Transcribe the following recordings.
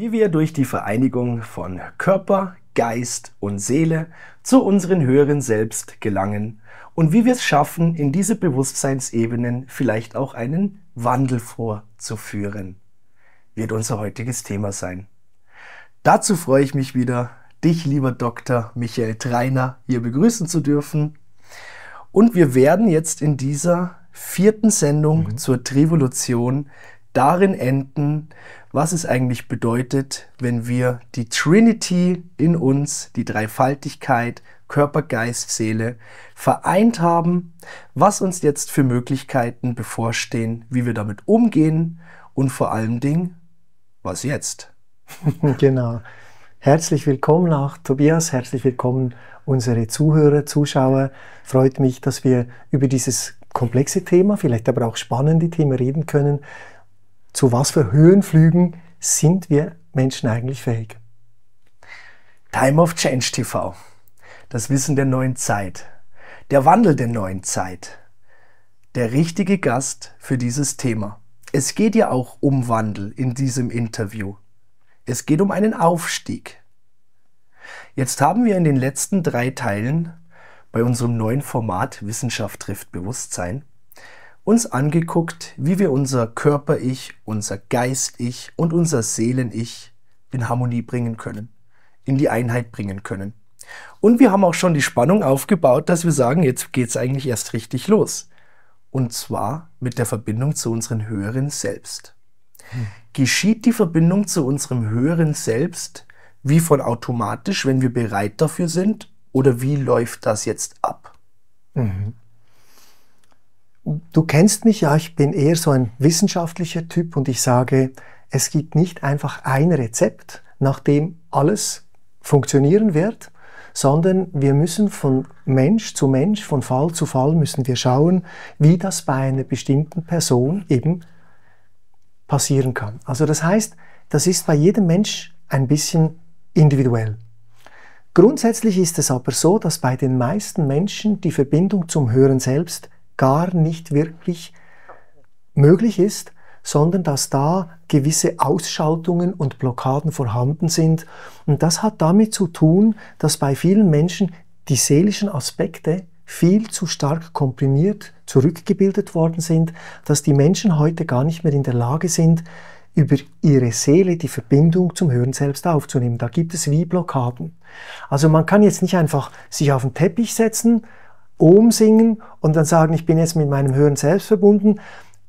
Wie wir durch die Vereinigung von Körper, Geist und Seele zu unseren höheren Selbst gelangen und wie wir es schaffen, in diese Bewusstseinsebenen vielleicht auch einen Wandel vorzuführen, wird unser heutiges Thema sein. Dazu freue ich mich wieder, dich, lieber Dr. Michael Treiner, hier begrüßen zu dürfen. Und wir werden jetzt in dieser vierten Sendung mhm. zur Trivolution darin enden, was es eigentlich bedeutet, wenn wir die Trinity in uns, die Dreifaltigkeit, Körper, Geist, Seele vereint haben, was uns jetzt für Möglichkeiten bevorstehen, wie wir damit umgehen und vor allen Dingen, was jetzt? genau. Herzlich willkommen auch Tobias, herzlich willkommen unsere Zuhörer, Zuschauer. Freut mich, dass wir über dieses komplexe Thema, vielleicht aber auch spannende Themen reden können, zu was für Höhenflügen sind wir Menschen eigentlich fähig? Time of Change TV. Das Wissen der neuen Zeit. Der Wandel der neuen Zeit. Der richtige Gast für dieses Thema. Es geht ja auch um Wandel in diesem Interview. Es geht um einen Aufstieg. Jetzt haben wir in den letzten drei Teilen bei unserem neuen Format Wissenschaft trifft Bewusstsein uns angeguckt, wie wir unser Körper-Ich, unser Geist-Ich und unser Seelen-Ich in Harmonie bringen können, in die Einheit bringen können. Und wir haben auch schon die Spannung aufgebaut, dass wir sagen, jetzt geht es eigentlich erst richtig los. Und zwar mit der Verbindung zu unserem höheren Selbst. Hm. Geschieht die Verbindung zu unserem höheren Selbst wie von automatisch, wenn wir bereit dafür sind? Oder wie läuft das jetzt ab? Mhm. Du kennst mich ja, ich bin eher so ein wissenschaftlicher Typ und ich sage, es gibt nicht einfach ein Rezept, nach dem alles funktionieren wird, sondern wir müssen von Mensch zu Mensch, von Fall zu Fall müssen wir schauen, wie das bei einer bestimmten Person eben passieren kann. Also das heißt, das ist bei jedem Mensch ein bisschen individuell. Grundsätzlich ist es aber so, dass bei den meisten Menschen die Verbindung zum höheren Selbst gar nicht wirklich möglich ist, sondern dass da gewisse Ausschaltungen und Blockaden vorhanden sind. Und das hat damit zu tun, dass bei vielen Menschen die seelischen Aspekte viel zu stark komprimiert zurückgebildet worden sind, dass die Menschen heute gar nicht mehr in der Lage sind, über ihre Seele die Verbindung zum Hören selbst aufzunehmen. Da gibt es wie Blockaden. Also man kann jetzt nicht einfach sich auf den Teppich setzen, Ohm singen und dann sagen, ich bin jetzt mit meinem höheren Selbst verbunden.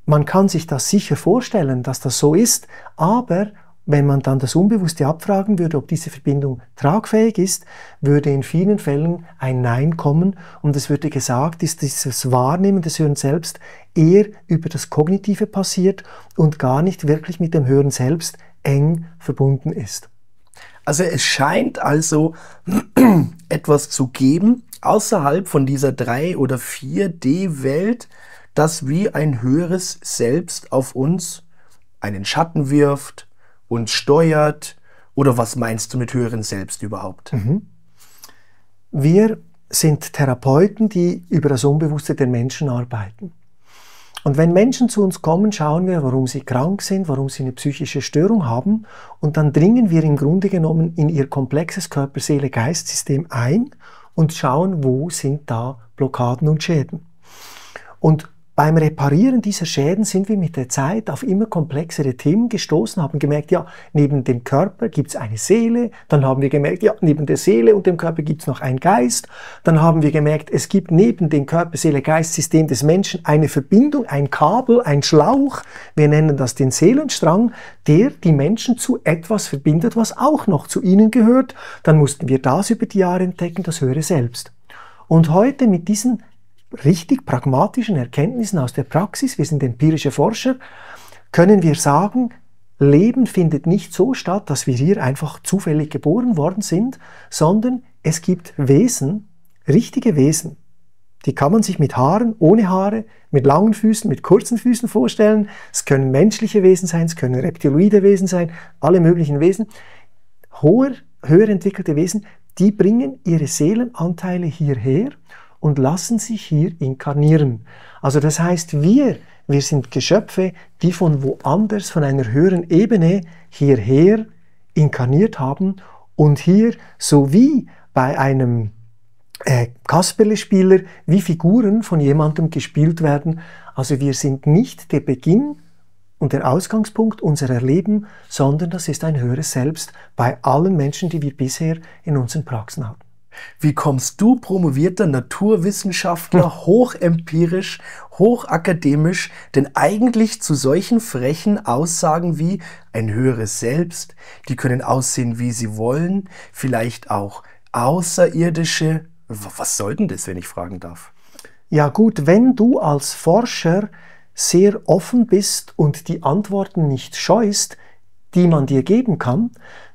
Man kann sich das sicher vorstellen, dass das so ist, aber wenn man dann das Unbewusste abfragen würde, ob diese Verbindung tragfähig ist, würde in vielen Fällen ein Nein kommen und es würde gesagt, ist dieses Wahrnehmen des Höheren Selbst eher über das Kognitive passiert und gar nicht wirklich mit dem Höheren Selbst eng verbunden ist. Also es scheint also etwas zu geben, außerhalb von dieser 3 oder 4D-Welt, das wie ein höheres Selbst auf uns einen Schatten wirft, uns steuert. Oder was meinst du mit höheren Selbst überhaupt? Mhm. Wir sind Therapeuten, die über das Unbewusste der Menschen arbeiten. Und wenn Menschen zu uns kommen, schauen wir, warum sie krank sind, warum sie eine psychische Störung haben. Und dann dringen wir im Grunde genommen in ihr komplexes Körper-Seele-Geist-System ein und schauen, wo sind da Blockaden und Schäden. Und beim Reparieren dieser Schäden sind wir mit der Zeit auf immer komplexere Themen gestoßen, haben gemerkt, ja, neben dem Körper gibt es eine Seele, dann haben wir gemerkt, ja, neben der Seele und dem Körper gibt es noch einen Geist, dann haben wir gemerkt, es gibt neben dem Körper-Seele-Geist-System des Menschen eine Verbindung, ein Kabel, ein Schlauch, wir nennen das den Seelenstrang, der die Menschen zu etwas verbindet, was auch noch zu ihnen gehört. Dann mussten wir das über die Jahre entdecken, das höhere Selbst. Und heute mit diesen richtig pragmatischen Erkenntnissen aus der Praxis, wir sind empirische Forscher, können wir sagen, Leben findet nicht so statt, dass wir hier einfach zufällig geboren worden sind, sondern es gibt Wesen, richtige Wesen. Die kann man sich mit Haaren, ohne Haare, mit langen Füßen, mit kurzen Füßen vorstellen. Es können menschliche Wesen sein, es können reptiloide Wesen sein, alle möglichen Wesen. Hoher, höher entwickelte Wesen, die bringen ihre Seelenanteile hierher und lassen sich hier inkarnieren. Also das heißt, wir, wir sind Geschöpfe, die von woanders, von einer höheren Ebene hierher inkarniert haben und hier so wie bei einem äh, Kasperle-Spieler wie Figuren von jemandem gespielt werden. Also wir sind nicht der Beginn und der Ausgangspunkt unserer Leben, sondern das ist ein höheres Selbst bei allen Menschen, die wir bisher in unseren Praxen hatten. Wie kommst du, promovierter Naturwissenschaftler, hm. hochempirisch, hochakademisch, denn eigentlich zu solchen frechen Aussagen wie ein höheres Selbst, die können aussehen, wie sie wollen, vielleicht auch außerirdische was soll denn das, wenn ich fragen darf? Ja gut, wenn du als Forscher sehr offen bist und die Antworten nicht scheust, die man dir geben kann,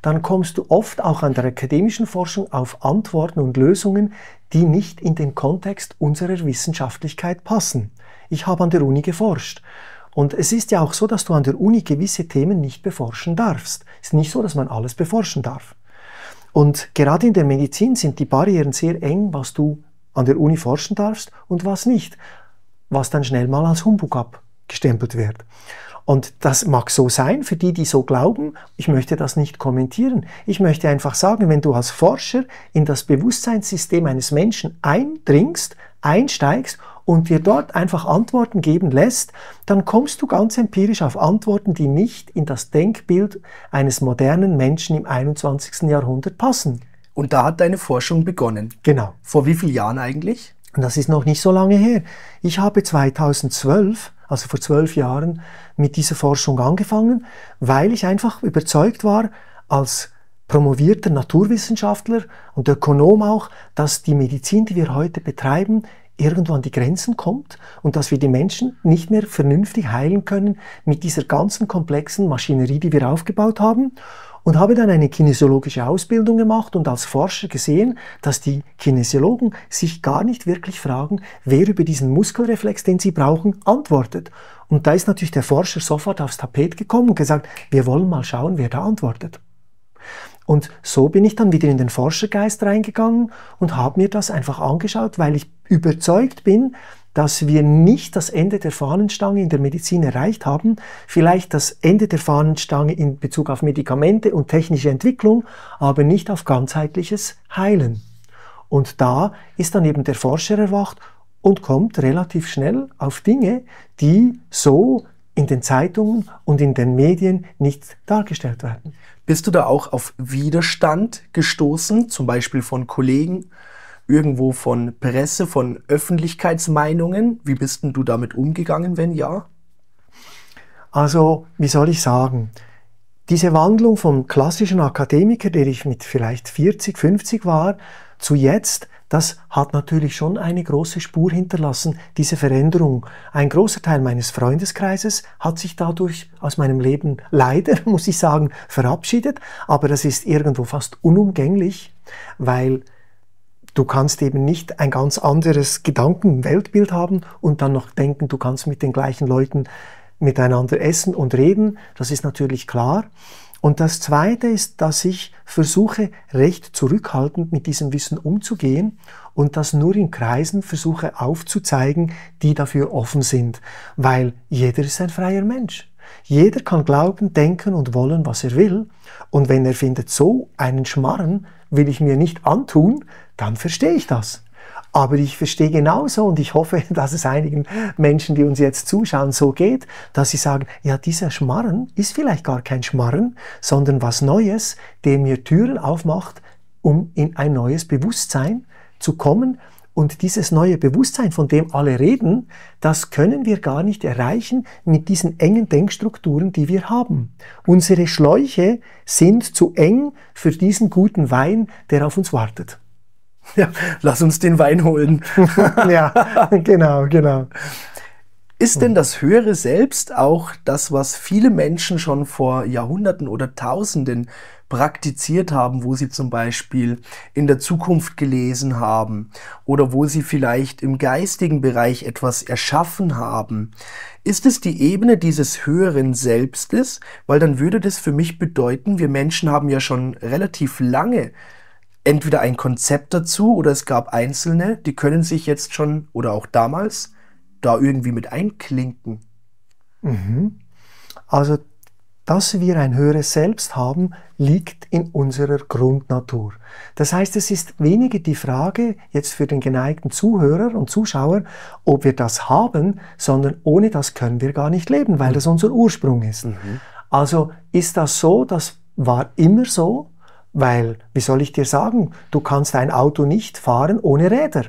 dann kommst du oft auch an der akademischen Forschung auf Antworten und Lösungen, die nicht in den Kontext unserer Wissenschaftlichkeit passen. Ich habe an der Uni geforscht. Und es ist ja auch so, dass du an der Uni gewisse Themen nicht beforschen darfst. Es ist nicht so, dass man alles beforschen darf. Und gerade in der Medizin sind die Barrieren sehr eng, was du an der Uni forschen darfst und was nicht, was dann schnell mal als Humbug abgestempelt wird. Und das mag so sein für die, die so glauben. Ich möchte das nicht kommentieren. Ich möchte einfach sagen, wenn du als Forscher in das Bewusstseinssystem eines Menschen eindringst, einsteigst und dir dort einfach Antworten geben lässt, dann kommst du ganz empirisch auf Antworten, die nicht in das Denkbild eines modernen Menschen im 21. Jahrhundert passen. Und da hat deine Forschung begonnen. Genau. Vor wie vielen Jahren eigentlich? Und das ist noch nicht so lange her. Ich habe 2012, also vor zwölf Jahren, mit dieser Forschung angefangen, weil ich einfach überzeugt war, als promovierter Naturwissenschaftler und Ökonom auch, dass die Medizin, die wir heute betreiben, irgendwo an die Grenzen kommt und dass wir die Menschen nicht mehr vernünftig heilen können mit dieser ganzen komplexen Maschinerie, die wir aufgebaut haben. Und habe dann eine kinesiologische Ausbildung gemacht und als Forscher gesehen, dass die Kinesiologen sich gar nicht wirklich fragen, wer über diesen Muskelreflex, den sie brauchen, antwortet. Und da ist natürlich der Forscher sofort aufs Tapet gekommen und gesagt, wir wollen mal schauen, wer da antwortet. Und so bin ich dann wieder in den Forschergeist reingegangen und habe mir das einfach angeschaut, weil ich überzeugt bin, dass wir nicht das Ende der Fahnenstange in der Medizin erreicht haben, vielleicht das Ende der Fahnenstange in Bezug auf Medikamente und technische Entwicklung, aber nicht auf ganzheitliches Heilen. Und da ist dann eben der Forscher erwacht und kommt relativ schnell auf Dinge, die so in den Zeitungen und in den Medien nicht dargestellt werden. Bist du da auch auf Widerstand gestoßen, zum Beispiel von Kollegen, irgendwo von Presse, von Öffentlichkeitsmeinungen? Wie bist denn du damit umgegangen, wenn ja? Also, wie soll ich sagen? Diese Wandlung vom klassischen Akademiker, der ich mit vielleicht 40, 50 war, zu jetzt, das hat natürlich schon eine große Spur hinterlassen, diese Veränderung. Ein großer Teil meines Freundeskreises hat sich dadurch aus meinem Leben leider, muss ich sagen, verabschiedet, aber das ist irgendwo fast unumgänglich, weil du kannst eben nicht ein ganz anderes Gedanken, Weltbild haben und dann noch denken, du kannst mit den gleichen Leuten miteinander essen und reden. Das ist natürlich klar. Und das Zweite ist, dass ich versuche, recht zurückhaltend mit diesem Wissen umzugehen und das nur in Kreisen versuche aufzuzeigen, die dafür offen sind, weil jeder ist ein freier Mensch. Jeder kann glauben, denken und wollen, was er will. Und wenn er findet, so einen Schmarren will ich mir nicht antun, dann verstehe ich das. Aber ich verstehe genauso und ich hoffe, dass es einigen Menschen, die uns jetzt zuschauen, so geht, dass sie sagen, ja, dieser Schmarren ist vielleicht gar kein Schmarren, sondern was Neues, der mir Türen aufmacht, um in ein neues Bewusstsein zu kommen. Und dieses neue Bewusstsein, von dem alle reden, das können wir gar nicht erreichen mit diesen engen Denkstrukturen, die wir haben. Unsere Schläuche sind zu eng für diesen guten Wein, der auf uns wartet. Ja, lass uns den Wein holen. ja, genau, genau. Ist denn das höhere Selbst auch das, was viele Menschen schon vor Jahrhunderten oder Tausenden praktiziert haben, wo sie zum Beispiel in der Zukunft gelesen haben oder wo sie vielleicht im geistigen Bereich etwas erschaffen haben? Ist es die Ebene dieses höheren Selbstes? Weil dann würde das für mich bedeuten, wir Menschen haben ja schon relativ lange entweder ein Konzept dazu oder es gab Einzelne, die können sich jetzt schon oder auch damals da irgendwie mit einklinken. Mhm. Also dass wir ein höheres Selbst haben, liegt in unserer Grundnatur. Das heißt, es ist weniger die Frage jetzt für den geneigten Zuhörer und Zuschauer, ob wir das haben, sondern ohne das können wir gar nicht leben, weil das unser Ursprung ist. Mhm. Also ist das so, das war immer so, weil, wie soll ich dir sagen, du kannst ein Auto nicht fahren ohne Räder.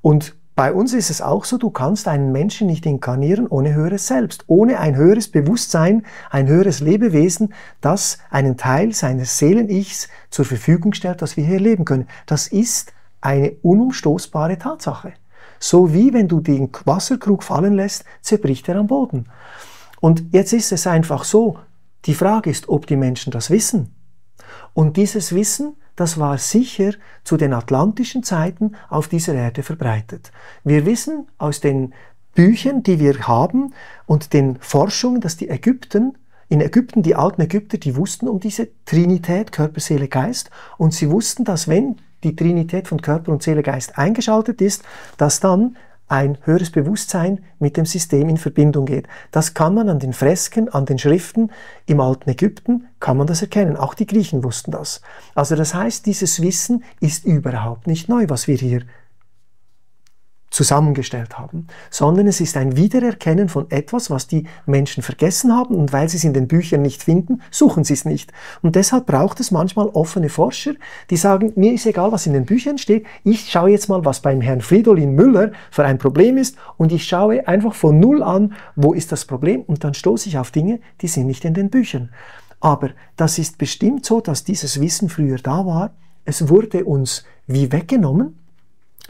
Und bei uns ist es auch so, du kannst einen Menschen nicht inkarnieren ohne höheres Selbst, ohne ein höheres Bewusstsein, ein höheres Lebewesen, das einen Teil seines Seelen-Ichs zur Verfügung stellt, dass wir hier leben können. Das ist eine unumstoßbare Tatsache. So wie wenn du den Wasserkrug fallen lässt, zerbricht er am Boden. Und jetzt ist es einfach so, die Frage ist, ob die Menschen das wissen. Und dieses Wissen das war sicher zu den atlantischen Zeiten auf dieser Erde verbreitet. Wir wissen aus den Büchern, die wir haben und den Forschungen, dass die Ägypten, in Ägypten, die alten Ägypter, die wussten um diese Trinität, Körper, Seele, Geist und sie wussten, dass wenn die Trinität von Körper und Seele, Geist eingeschaltet ist, dass dann ein höheres Bewusstsein mit dem System in Verbindung geht. Das kann man an den Fresken, an den Schriften im alten Ägypten, kann man das erkennen. Auch die Griechen wussten das. Also das heißt, dieses Wissen ist überhaupt nicht neu, was wir hier zusammengestellt haben, sondern es ist ein Wiedererkennen von etwas, was die Menschen vergessen haben und weil sie es in den Büchern nicht finden, suchen sie es nicht. Und deshalb braucht es manchmal offene Forscher, die sagen, mir ist egal, was in den Büchern steht, ich schaue jetzt mal, was beim Herrn Fridolin Müller für ein Problem ist und ich schaue einfach von Null an, wo ist das Problem und dann stoße ich auf Dinge, die sind nicht in den Büchern. Aber das ist bestimmt so, dass dieses Wissen früher da war, es wurde uns wie weggenommen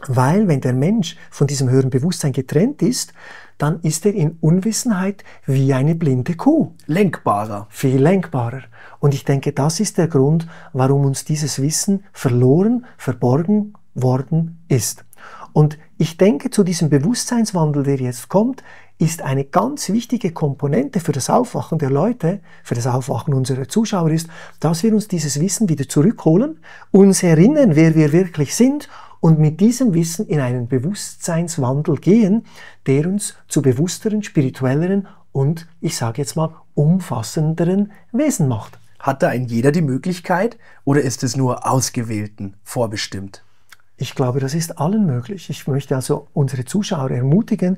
weil wenn der Mensch von diesem höheren Bewusstsein getrennt ist, dann ist er in Unwissenheit wie eine blinde Kuh. Lenkbarer. Viel lenkbarer. Und ich denke, das ist der Grund, warum uns dieses Wissen verloren, verborgen worden ist. Und ich denke, zu diesem Bewusstseinswandel, der jetzt kommt, ist eine ganz wichtige Komponente für das Aufwachen der Leute, für das Aufwachen unserer Zuschauer ist, dass wir uns dieses Wissen wieder zurückholen, uns erinnern, wer wir wirklich sind und mit diesem Wissen in einen Bewusstseinswandel gehen, der uns zu bewussteren, spirituelleren und, ich sage jetzt mal, umfassenderen Wesen macht. Hat da ein jeder die Möglichkeit oder ist es nur Ausgewählten vorbestimmt? Ich glaube, das ist allen möglich. Ich möchte also unsere Zuschauer ermutigen,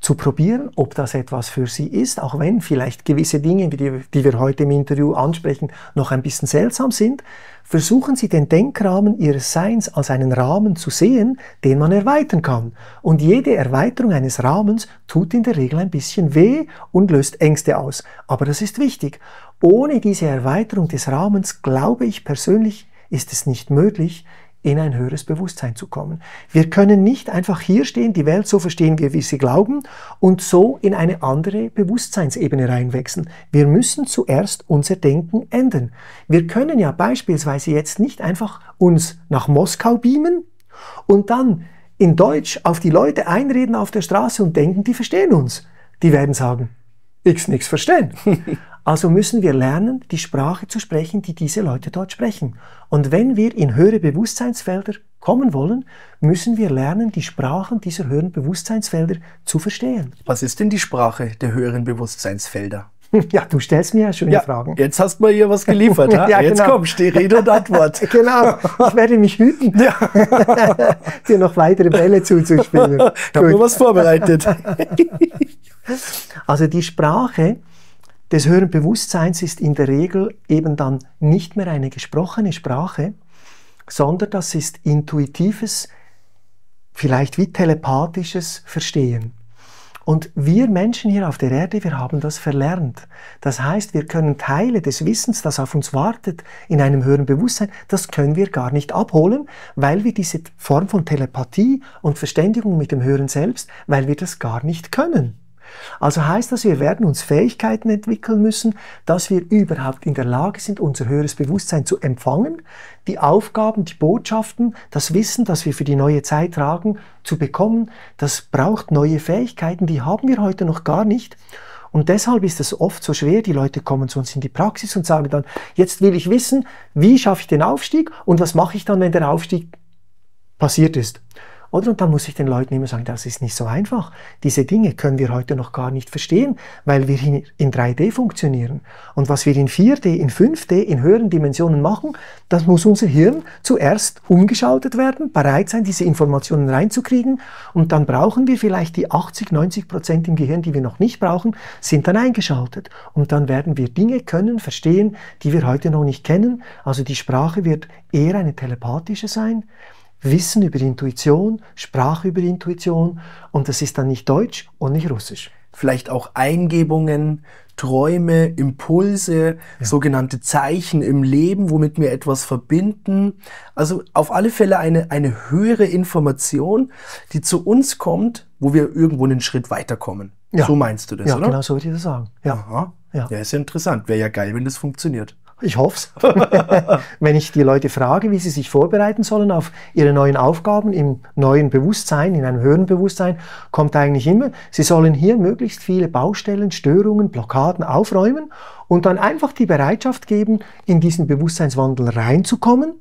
zu probieren, ob das etwas für sie ist, auch wenn vielleicht gewisse Dinge, die, die wir heute im Interview ansprechen, noch ein bisschen seltsam sind. Versuchen Sie den Denkrahmen Ihres Seins als einen Rahmen zu sehen, den man erweitern kann. Und jede Erweiterung eines Rahmens tut in der Regel ein bisschen weh und löst Ängste aus. Aber das ist wichtig. Ohne diese Erweiterung des Rahmens, glaube ich persönlich, ist es nicht möglich, in ein höheres Bewusstsein zu kommen. Wir können nicht einfach hier stehen, die Welt so verstehen, wie wir sie glauben, und so in eine andere Bewusstseinsebene reinwechseln. Wir müssen zuerst unser Denken ändern. Wir können ja beispielsweise jetzt nicht einfach uns nach Moskau beamen und dann in Deutsch auf die Leute einreden auf der Straße und denken, die verstehen uns. Die werden sagen, ich nichts verstehen. Also müssen wir lernen, die Sprache zu sprechen, die diese Leute dort sprechen. Und wenn wir in höhere Bewusstseinsfelder kommen wollen, müssen wir lernen, die Sprachen dieser höheren Bewusstseinsfelder zu verstehen. Was ist denn die Sprache der höheren Bewusstseinsfelder? Ja, du stellst mir ja schöne ja, Fragen. Jetzt hast du mal hier was geliefert. ja, jetzt genau. komm, steh Rede und Antwort. genau, ich werde mich hüten, ja. dir noch weitere Bälle zuzuspielen. Ich habe nur was vorbereitet. also die Sprache des höheren Bewusstseins ist in der Regel eben dann nicht mehr eine gesprochene Sprache, sondern das ist intuitives, vielleicht wie telepathisches Verstehen. Und wir Menschen hier auf der Erde, wir haben das verlernt. Das heißt, wir können Teile des Wissens, das auf uns wartet, in einem höheren Bewusstsein, das können wir gar nicht abholen, weil wir diese Form von Telepathie und Verständigung mit dem höheren Selbst, weil wir das gar nicht können. Also heißt das, wir werden uns Fähigkeiten entwickeln müssen, dass wir überhaupt in der Lage sind, unser höheres Bewusstsein zu empfangen, die Aufgaben, die Botschaften, das Wissen, das wir für die neue Zeit tragen, zu bekommen. Das braucht neue Fähigkeiten, die haben wir heute noch gar nicht. Und deshalb ist es oft so schwer, die Leute kommen zu uns in die Praxis und sagen dann, jetzt will ich wissen, wie schaffe ich den Aufstieg und was mache ich dann, wenn der Aufstieg passiert ist. Oder? Und dann muss ich den Leuten immer sagen, das ist nicht so einfach. Diese Dinge können wir heute noch gar nicht verstehen, weil wir in 3D funktionieren. Und was wir in 4D, in 5D, in höheren Dimensionen machen, das muss unser Hirn zuerst umgeschaltet werden, bereit sein, diese Informationen reinzukriegen. Und dann brauchen wir vielleicht die 80, 90 Prozent im Gehirn, die wir noch nicht brauchen, sind dann eingeschaltet. Und dann werden wir Dinge können, verstehen, die wir heute noch nicht kennen. Also die Sprache wird eher eine telepathische sein. Wissen über Intuition, Sprache über Intuition und das ist dann nicht Deutsch und nicht Russisch. Vielleicht auch Eingebungen, Träume, Impulse, ja. sogenannte Zeichen im Leben, womit wir etwas verbinden. Also auf alle Fälle eine, eine höhere Information, die zu uns kommt, wo wir irgendwo einen Schritt weiterkommen. Ja. So meinst du das, ja, oder? Ja, genau so würde ich das sagen. Ja. Aha. Ja. ja, ist ja interessant. Wäre ja geil, wenn das funktioniert. Ich hoffe es. Wenn ich die Leute frage, wie sie sich vorbereiten sollen auf ihre neuen Aufgaben im neuen Bewusstsein, in einem höheren Bewusstsein, kommt eigentlich immer, sie sollen hier möglichst viele Baustellen, Störungen, Blockaden aufräumen und dann einfach die Bereitschaft geben, in diesen Bewusstseinswandel reinzukommen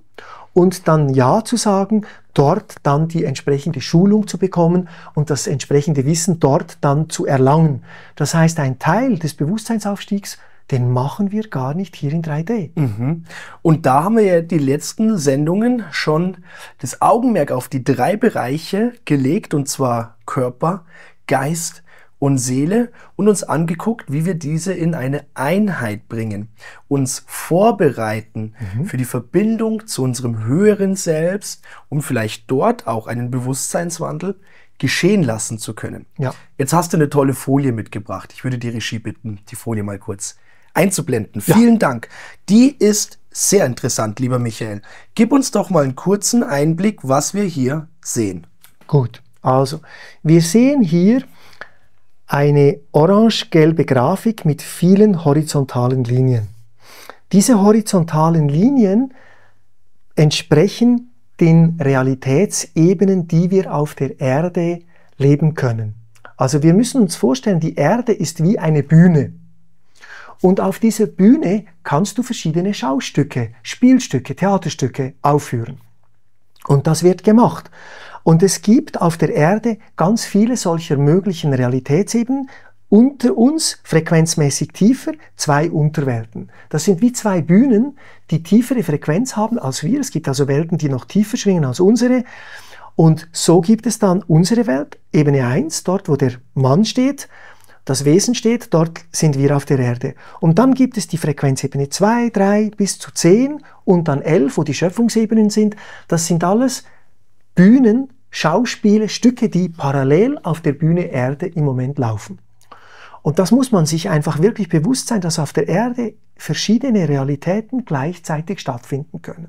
und dann Ja zu sagen, dort dann die entsprechende Schulung zu bekommen und das entsprechende Wissen dort dann zu erlangen. Das heißt, ein Teil des Bewusstseinsaufstiegs den machen wir gar nicht hier in 3D. Mhm. Und da haben wir ja die letzten Sendungen schon das Augenmerk auf die drei Bereiche gelegt, und zwar Körper, Geist und Seele und uns angeguckt, wie wir diese in eine Einheit bringen, uns vorbereiten mhm. für die Verbindung zu unserem höheren Selbst, um vielleicht dort auch einen Bewusstseinswandel geschehen lassen zu können. Ja. Jetzt hast du eine tolle Folie mitgebracht. Ich würde die Regie bitten, die Folie mal kurz einzublenden. Ja. Vielen Dank. Die ist sehr interessant, lieber Michael. Gib uns doch mal einen kurzen Einblick, was wir hier sehen. Gut, also wir sehen hier eine orange-gelbe Grafik mit vielen horizontalen Linien. Diese horizontalen Linien entsprechen den Realitätsebenen, die wir auf der Erde leben können. Also wir müssen uns vorstellen, die Erde ist wie eine Bühne. Und auf dieser Bühne kannst du verschiedene Schaustücke, Spielstücke, Theaterstücke aufführen. Und das wird gemacht. Und es gibt auf der Erde ganz viele solcher möglichen Realitätsebenen, unter uns, frequenzmäßig tiefer, zwei Unterwelten. Das sind wie zwei Bühnen, die tiefere Frequenz haben als wir. Es gibt also Welten, die noch tiefer schwingen als unsere. Und so gibt es dann unsere Welt, Ebene 1, dort wo der Mann steht, das Wesen steht, dort sind wir auf der Erde. Und dann gibt es die Frequenzebene 2, 3 bis zu 10 und dann 11, wo die Schöpfungsebenen sind. Das sind alles Bühnen, Schauspiele, Stücke, die parallel auf der Bühne Erde im Moment laufen. Und das muss man sich einfach wirklich bewusst sein, dass auf der Erde verschiedene Realitäten gleichzeitig stattfinden können.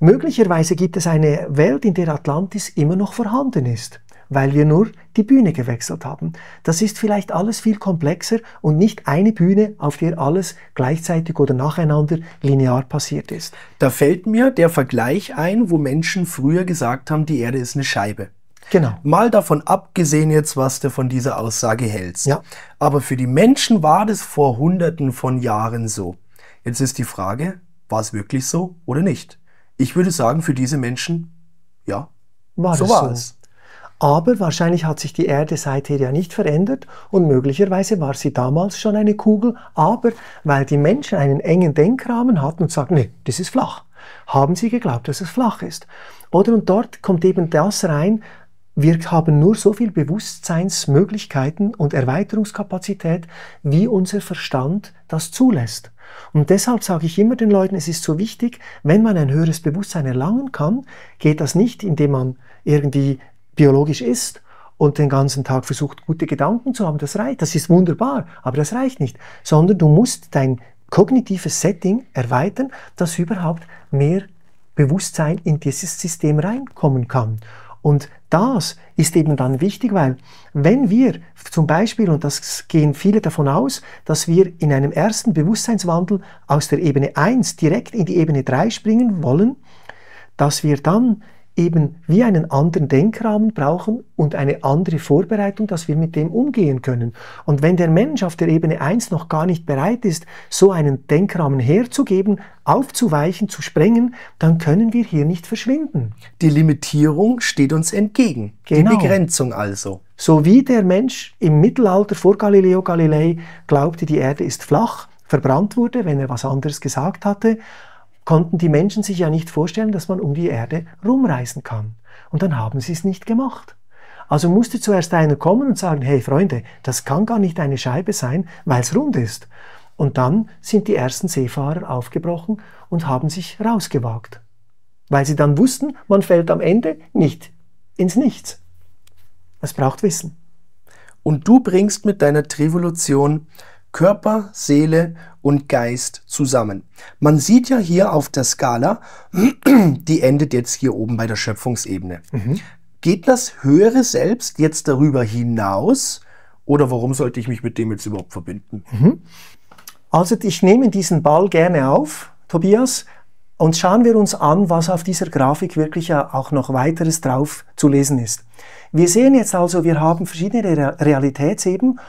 Möglicherweise gibt es eine Welt, in der Atlantis immer noch vorhanden ist weil wir nur die Bühne gewechselt haben. Das ist vielleicht alles viel komplexer und nicht eine Bühne, auf der alles gleichzeitig oder nacheinander linear passiert ist. Da fällt mir der Vergleich ein, wo Menschen früher gesagt haben, die Erde ist eine Scheibe. Genau. Mal davon abgesehen jetzt, was du von dieser Aussage hältst. Ja. Aber für die Menschen war das vor Hunderten von Jahren so. Jetzt ist die Frage, war es wirklich so oder nicht? Ich würde sagen, für diese Menschen, ja, war so war so. es. Aber wahrscheinlich hat sich die Erde seither ja nicht verändert und möglicherweise war sie damals schon eine Kugel, aber weil die Menschen einen engen Denkrahmen hatten und sagten, nee, das ist flach, haben sie geglaubt, dass es flach ist. Oder und dort kommt eben das rein, wir haben nur so viel Bewusstseinsmöglichkeiten und Erweiterungskapazität, wie unser Verstand das zulässt. Und deshalb sage ich immer den Leuten, es ist so wichtig, wenn man ein höheres Bewusstsein erlangen kann, geht das nicht, indem man irgendwie biologisch ist und den ganzen Tag versucht, gute Gedanken zu haben, das reicht. Das ist wunderbar, aber das reicht nicht. Sondern du musst dein kognitives Setting erweitern, dass überhaupt mehr Bewusstsein in dieses System reinkommen kann. Und das ist eben dann wichtig, weil wenn wir zum Beispiel, und das gehen viele davon aus, dass wir in einem ersten Bewusstseinswandel aus der Ebene 1 direkt in die Ebene 3 springen wollen, dass wir dann eben wie einen anderen Denkrahmen brauchen und eine andere Vorbereitung, dass wir mit dem umgehen können. Und wenn der Mensch auf der Ebene 1 noch gar nicht bereit ist, so einen Denkrahmen herzugeben, aufzuweichen, zu sprengen, dann können wir hier nicht verschwinden. Die Limitierung steht uns entgegen. Genau. Die Begrenzung also. So wie der Mensch im Mittelalter vor Galileo Galilei glaubte, die Erde ist flach, verbrannt wurde, wenn er was anderes gesagt hatte, konnten die Menschen sich ja nicht vorstellen, dass man um die Erde rumreisen kann. Und dann haben sie es nicht gemacht. Also musste zuerst einer kommen und sagen, hey Freunde, das kann gar nicht eine Scheibe sein, weil es rund ist. Und dann sind die ersten Seefahrer aufgebrochen und haben sich rausgewagt. Weil sie dann wussten, man fällt am Ende nicht ins Nichts. Es braucht Wissen. Und du bringst mit deiner Trivolution Körper, Seele und Geist zusammen. Man sieht ja hier auf der Skala, die endet jetzt hier oben bei der Schöpfungsebene. Mhm. Geht das höhere Selbst jetzt darüber hinaus oder warum sollte ich mich mit dem jetzt überhaupt verbinden? Mhm. Also ich nehme diesen Ball gerne auf, Tobias, und schauen wir uns an, was auf dieser Grafik wirklich auch noch weiteres drauf zu lesen ist. Wir sehen jetzt also, wir haben verschiedene Realitätsebenen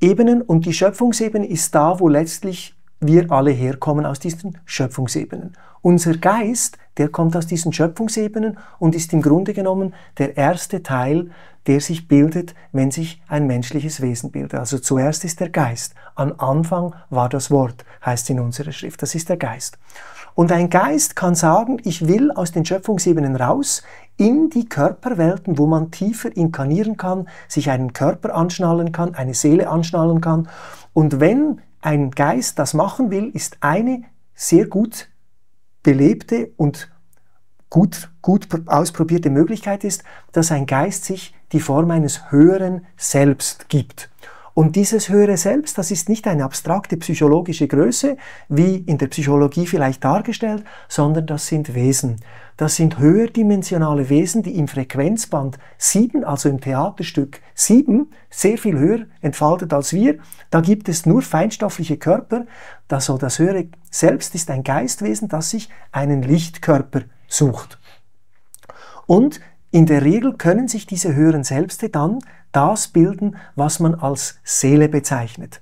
Ebenen und die Schöpfungsebene ist da, wo letztlich wir alle herkommen aus diesen Schöpfungsebenen. Unser Geist, der kommt aus diesen Schöpfungsebenen und ist im Grunde genommen der erste Teil, der sich bildet, wenn sich ein menschliches Wesen bildet. Also zuerst ist der Geist. Am Anfang war das Wort, heißt in unserer Schrift. Das ist der Geist. Und ein Geist kann sagen, ich will aus den Schöpfungsebenen raus in die Körperwelten, wo man tiefer inkarnieren kann, sich einen Körper anschnallen kann, eine Seele anschnallen kann. Und wenn ein Geist das machen will, ist eine sehr gut belebte und gut, gut ausprobierte Möglichkeit ist, dass ein Geist sich die Form eines höheren Selbst gibt. Und dieses höhere Selbst, das ist nicht eine abstrakte psychologische Größe, wie in der Psychologie vielleicht dargestellt, sondern das sind Wesen. Das sind höherdimensionale Wesen, die im Frequenzband 7, also im Theaterstück 7, sehr viel höher entfaltet als wir. Da gibt es nur feinstoffliche Körper. Also das höhere Selbst ist ein Geistwesen, das sich einen Lichtkörper sucht. Und in der Regel können sich diese höheren Selbste dann das bilden, was man als Seele bezeichnet.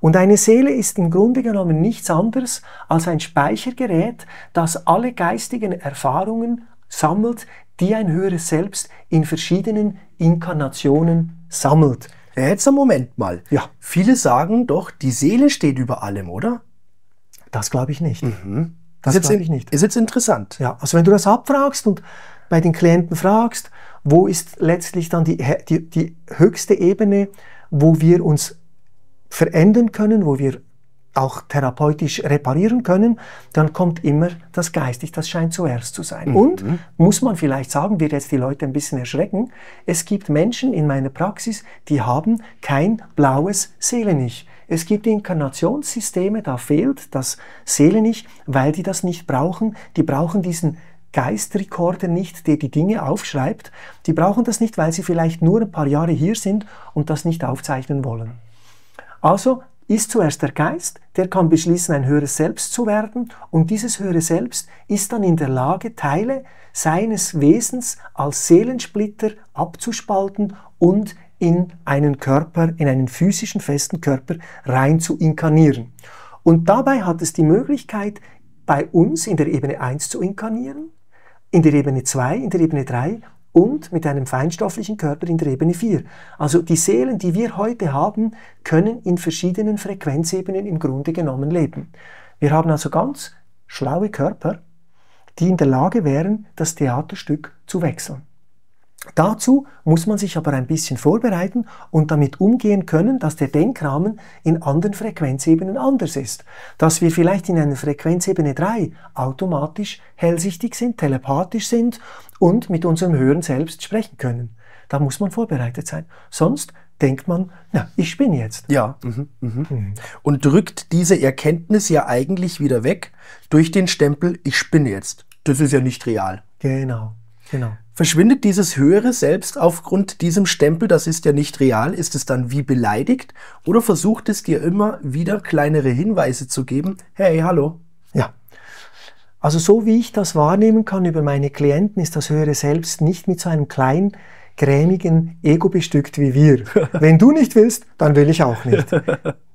Und eine Seele ist im Grunde genommen nichts anderes als ein Speichergerät, das alle geistigen Erfahrungen sammelt, die ein höheres Selbst in verschiedenen Inkarnationen sammelt. Ja, jetzt einen Moment mal. Ja. Viele sagen doch, die Seele steht über allem, oder? Das glaube ich nicht. Mhm. Das glaube ich nicht. Ist jetzt interessant. Ja, also wenn du das abfragst und bei den Klienten fragst, wo ist letztlich dann die, die, die höchste Ebene, wo wir uns verändern können, wo wir auch therapeutisch reparieren können, dann kommt immer das Geistig, das scheint zuerst zu sein. Mhm. Und muss man vielleicht sagen, wird jetzt die Leute ein bisschen erschrecken, es gibt Menschen in meiner Praxis, die haben kein blaues Seelenich. Es gibt Inkarnationssysteme, da fehlt das Seelenich, weil die das nicht brauchen. Die brauchen diesen Geistrekorder nicht, der die Dinge aufschreibt. Die brauchen das nicht, weil sie vielleicht nur ein paar Jahre hier sind und das nicht aufzeichnen wollen. Also ist zuerst der Geist, der kann beschließen, ein höheres Selbst zu werden und dieses höhere Selbst ist dann in der Lage, Teile seines Wesens als Seelensplitter abzuspalten und in einen Körper, in einen physischen festen Körper rein zu inkarnieren. Und dabei hat es die Möglichkeit, bei uns in der Ebene 1 zu inkarnieren in der Ebene 2, in der Ebene 3 und mit einem feinstofflichen Körper in der Ebene 4. Also die Seelen, die wir heute haben, können in verschiedenen Frequenzebenen im Grunde genommen leben. Wir haben also ganz schlaue Körper, die in der Lage wären, das Theaterstück zu wechseln. Dazu muss man sich aber ein bisschen vorbereiten und damit umgehen können, dass der Denkrahmen in anderen Frequenzebenen anders ist. Dass wir vielleicht in einer Frequenzebene 3 automatisch hellsichtig sind, telepathisch sind und mit unserem höheren Selbst sprechen können. Da muss man vorbereitet sein. Sonst denkt man, na, ich bin jetzt. Ja. Mhm, mhm. Mhm. Und drückt diese Erkenntnis ja eigentlich wieder weg durch den Stempel, ich spinne jetzt. Das ist ja nicht real. Genau, genau. Verschwindet dieses höhere Selbst aufgrund diesem Stempel, das ist ja nicht real, ist es dann wie beleidigt oder versucht es dir immer wieder kleinere Hinweise zu geben, hey, hallo? Ja. Also so wie ich das wahrnehmen kann über meine Klienten, ist das höhere Selbst nicht mit so einem kleinen, grämigen Ego bestückt wie wir. Wenn du nicht willst, dann will ich auch nicht.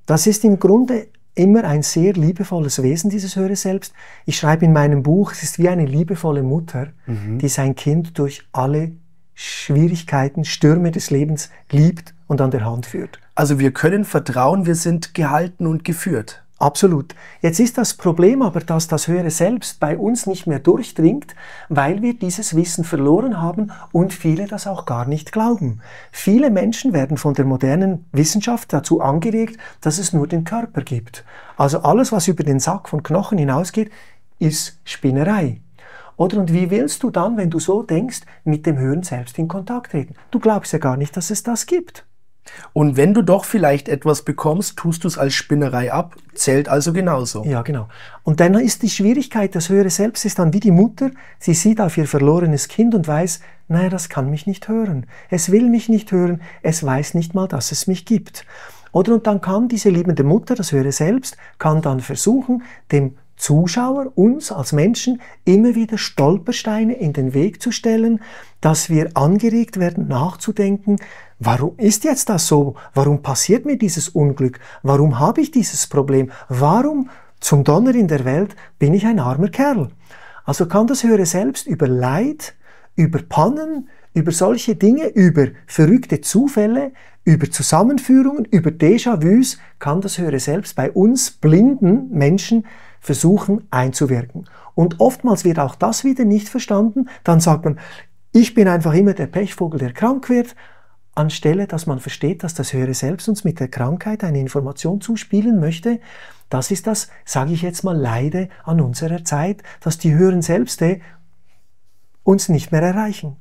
Das ist im Grunde immer ein sehr liebevolles Wesen, dieses höhere Selbst. Ich schreibe in meinem Buch, es ist wie eine liebevolle Mutter, mhm. die sein Kind durch alle Schwierigkeiten, Stürme des Lebens liebt und an der Hand führt. Also wir können vertrauen, wir sind gehalten und geführt. Absolut. Jetzt ist das Problem aber, dass das höhere Selbst bei uns nicht mehr durchdringt, weil wir dieses Wissen verloren haben und viele das auch gar nicht glauben. Viele Menschen werden von der modernen Wissenschaft dazu angeregt, dass es nur den Körper gibt. Also alles, was über den Sack von Knochen hinausgeht, ist Spinnerei. Oder und wie willst du dann, wenn du so denkst, mit dem höheren Selbst in Kontakt treten? Du glaubst ja gar nicht, dass es das gibt. Und wenn du doch vielleicht etwas bekommst, tust du es als Spinnerei ab, zählt also genauso. Ja, genau. Und dann ist die Schwierigkeit, das höhere Selbst ist dann wie die Mutter, sie sieht auf ihr verlorenes Kind und weiß, naja, das kann mich nicht hören. Es will mich nicht hören, es weiß nicht mal, dass es mich gibt. Oder und dann kann diese liebende Mutter, das höhere Selbst, kann dann versuchen, dem Zuschauer, uns als Menschen, immer wieder Stolpersteine in den Weg zu stellen, dass wir angeregt werden, nachzudenken, warum ist jetzt das so? Warum passiert mir dieses Unglück? Warum habe ich dieses Problem? Warum zum Donner in der Welt bin ich ein armer Kerl? Also kann das höhere Selbst über Leid, über Pannen, über solche Dinge, über verrückte Zufälle, über Zusammenführungen, über Déjà-vus, kann das höhere Selbst bei uns blinden Menschen versuchen einzuwirken. Und oftmals wird auch das wieder nicht verstanden. Dann sagt man, ich bin einfach immer der Pechvogel, der krank wird, anstelle dass man versteht, dass das höhere Selbst uns mit der Krankheit eine Information zuspielen möchte. Das ist das, sage ich jetzt mal, Leide an unserer Zeit, dass die höheren Selbste uns nicht mehr erreichen.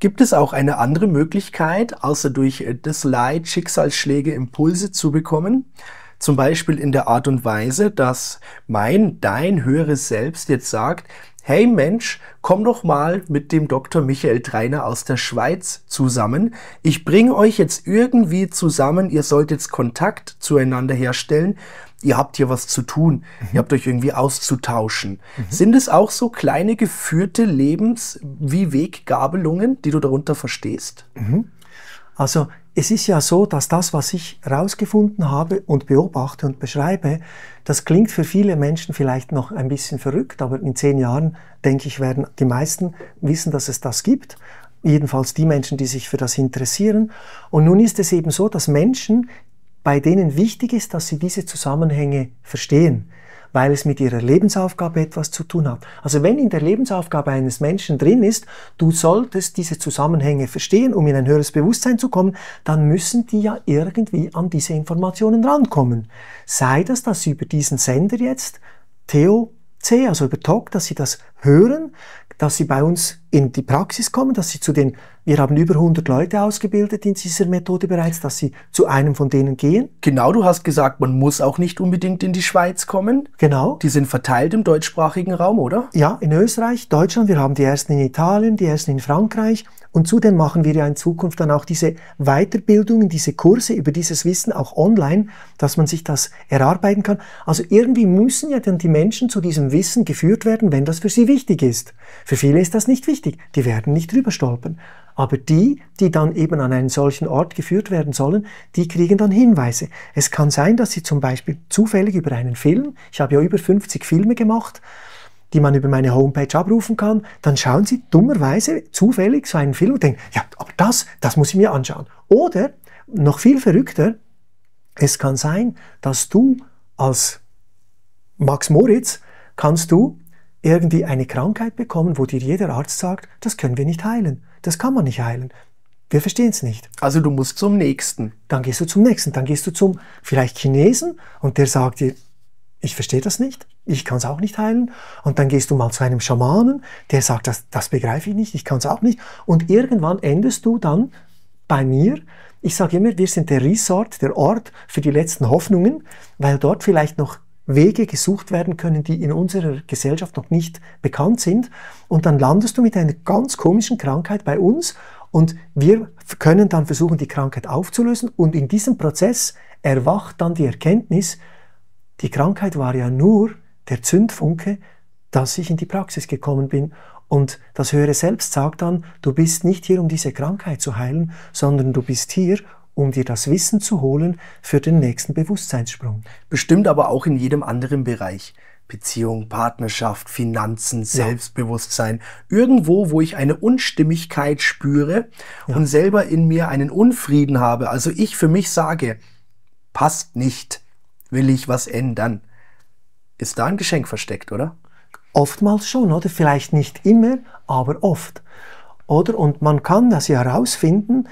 Gibt es auch eine andere Möglichkeit, außer durch das Leid, Schicksalsschläge, Impulse zu bekommen? Zum Beispiel in der Art und Weise, dass mein, dein höheres Selbst jetzt sagt, hey Mensch, komm doch mal mit dem Dr. Michael Treiner aus der Schweiz zusammen. Ich bringe euch jetzt irgendwie zusammen, ihr sollt jetzt Kontakt zueinander herstellen. Ihr habt hier was zu tun, mhm. ihr habt euch irgendwie auszutauschen. Mhm. Sind es auch so kleine geführte Lebens- wie Weggabelungen, die du darunter verstehst? Mhm. Also es ist ja so, dass das, was ich herausgefunden habe und beobachte und beschreibe, das klingt für viele Menschen vielleicht noch ein bisschen verrückt, aber in zehn Jahren, denke ich, werden die meisten wissen, dass es das gibt. Jedenfalls die Menschen, die sich für das interessieren. Und nun ist es eben so, dass Menschen, bei denen wichtig ist, dass sie diese Zusammenhänge verstehen weil es mit ihrer Lebensaufgabe etwas zu tun hat. Also wenn in der Lebensaufgabe eines Menschen drin ist, du solltest diese Zusammenhänge verstehen, um in ein höheres Bewusstsein zu kommen, dann müssen die ja irgendwie an diese Informationen rankommen. Sei das, dass sie über diesen Sender jetzt Theo C, also über Talk, dass sie das hören, dass sie bei uns in die Praxis kommen, dass sie zu den, wir haben über 100 Leute ausgebildet in dieser Methode bereits, dass sie zu einem von denen gehen. Genau, du hast gesagt, man muss auch nicht unbedingt in die Schweiz kommen. Genau. Die sind verteilt im deutschsprachigen Raum, oder? Ja, in Österreich, Deutschland, wir haben die ersten in Italien, die ersten in Frankreich und zudem machen wir ja in Zukunft dann auch diese Weiterbildungen, diese Kurse über dieses Wissen auch online, dass man sich das erarbeiten kann. Also irgendwie müssen ja dann die Menschen zu diesem Wissen geführt werden, wenn das für sie wichtig ist. Für viele ist das nicht wichtig, die werden nicht drüber stolpern. Aber die, die dann eben an einen solchen Ort geführt werden sollen, die kriegen dann Hinweise. Es kann sein, dass sie zum Beispiel zufällig über einen Film, ich habe ja über 50 Filme gemacht, die man über meine Homepage abrufen kann, dann schauen Sie dummerweise zufällig so einen Film und denken, ja, aber das, das muss ich mir anschauen. Oder, noch viel verrückter, es kann sein, dass du als Max Moritz kannst du irgendwie eine Krankheit bekommen, wo dir jeder Arzt sagt, das können wir nicht heilen. Das kann man nicht heilen. Wir verstehen es nicht. Also du musst zum nächsten. Dann gehst du zum nächsten. Dann gehst du zum vielleicht Chinesen und der sagt dir, ich verstehe das nicht, ich kann es auch nicht heilen. Und dann gehst du mal zu einem Schamanen, der sagt, das, das begreife ich nicht, ich kann es auch nicht. Und irgendwann endest du dann bei mir. Ich sage immer, wir sind der Resort, der Ort für die letzten Hoffnungen, weil dort vielleicht noch Wege gesucht werden können, die in unserer Gesellschaft noch nicht bekannt sind. Und dann landest du mit einer ganz komischen Krankheit bei uns und wir können dann versuchen, die Krankheit aufzulösen. Und in diesem Prozess erwacht dann die Erkenntnis, die Krankheit war ja nur der Zündfunke, dass ich in die Praxis gekommen bin. Und das höhere Selbst sagt dann, du bist nicht hier, um diese Krankheit zu heilen, sondern du bist hier, um dir das Wissen zu holen für den nächsten Bewusstseinssprung. Bestimmt aber auch in jedem anderen Bereich. Beziehung, Partnerschaft, Finanzen, Selbstbewusstsein. Ja. Irgendwo, wo ich eine Unstimmigkeit spüre ja. und selber in mir einen Unfrieden habe. Also ich für mich sage, passt nicht, will ich was ändern. Ist da ein Geschenk versteckt, oder? Oftmals schon, oder? Vielleicht nicht immer, aber oft. Oder? Und man kann das ja herausfinden.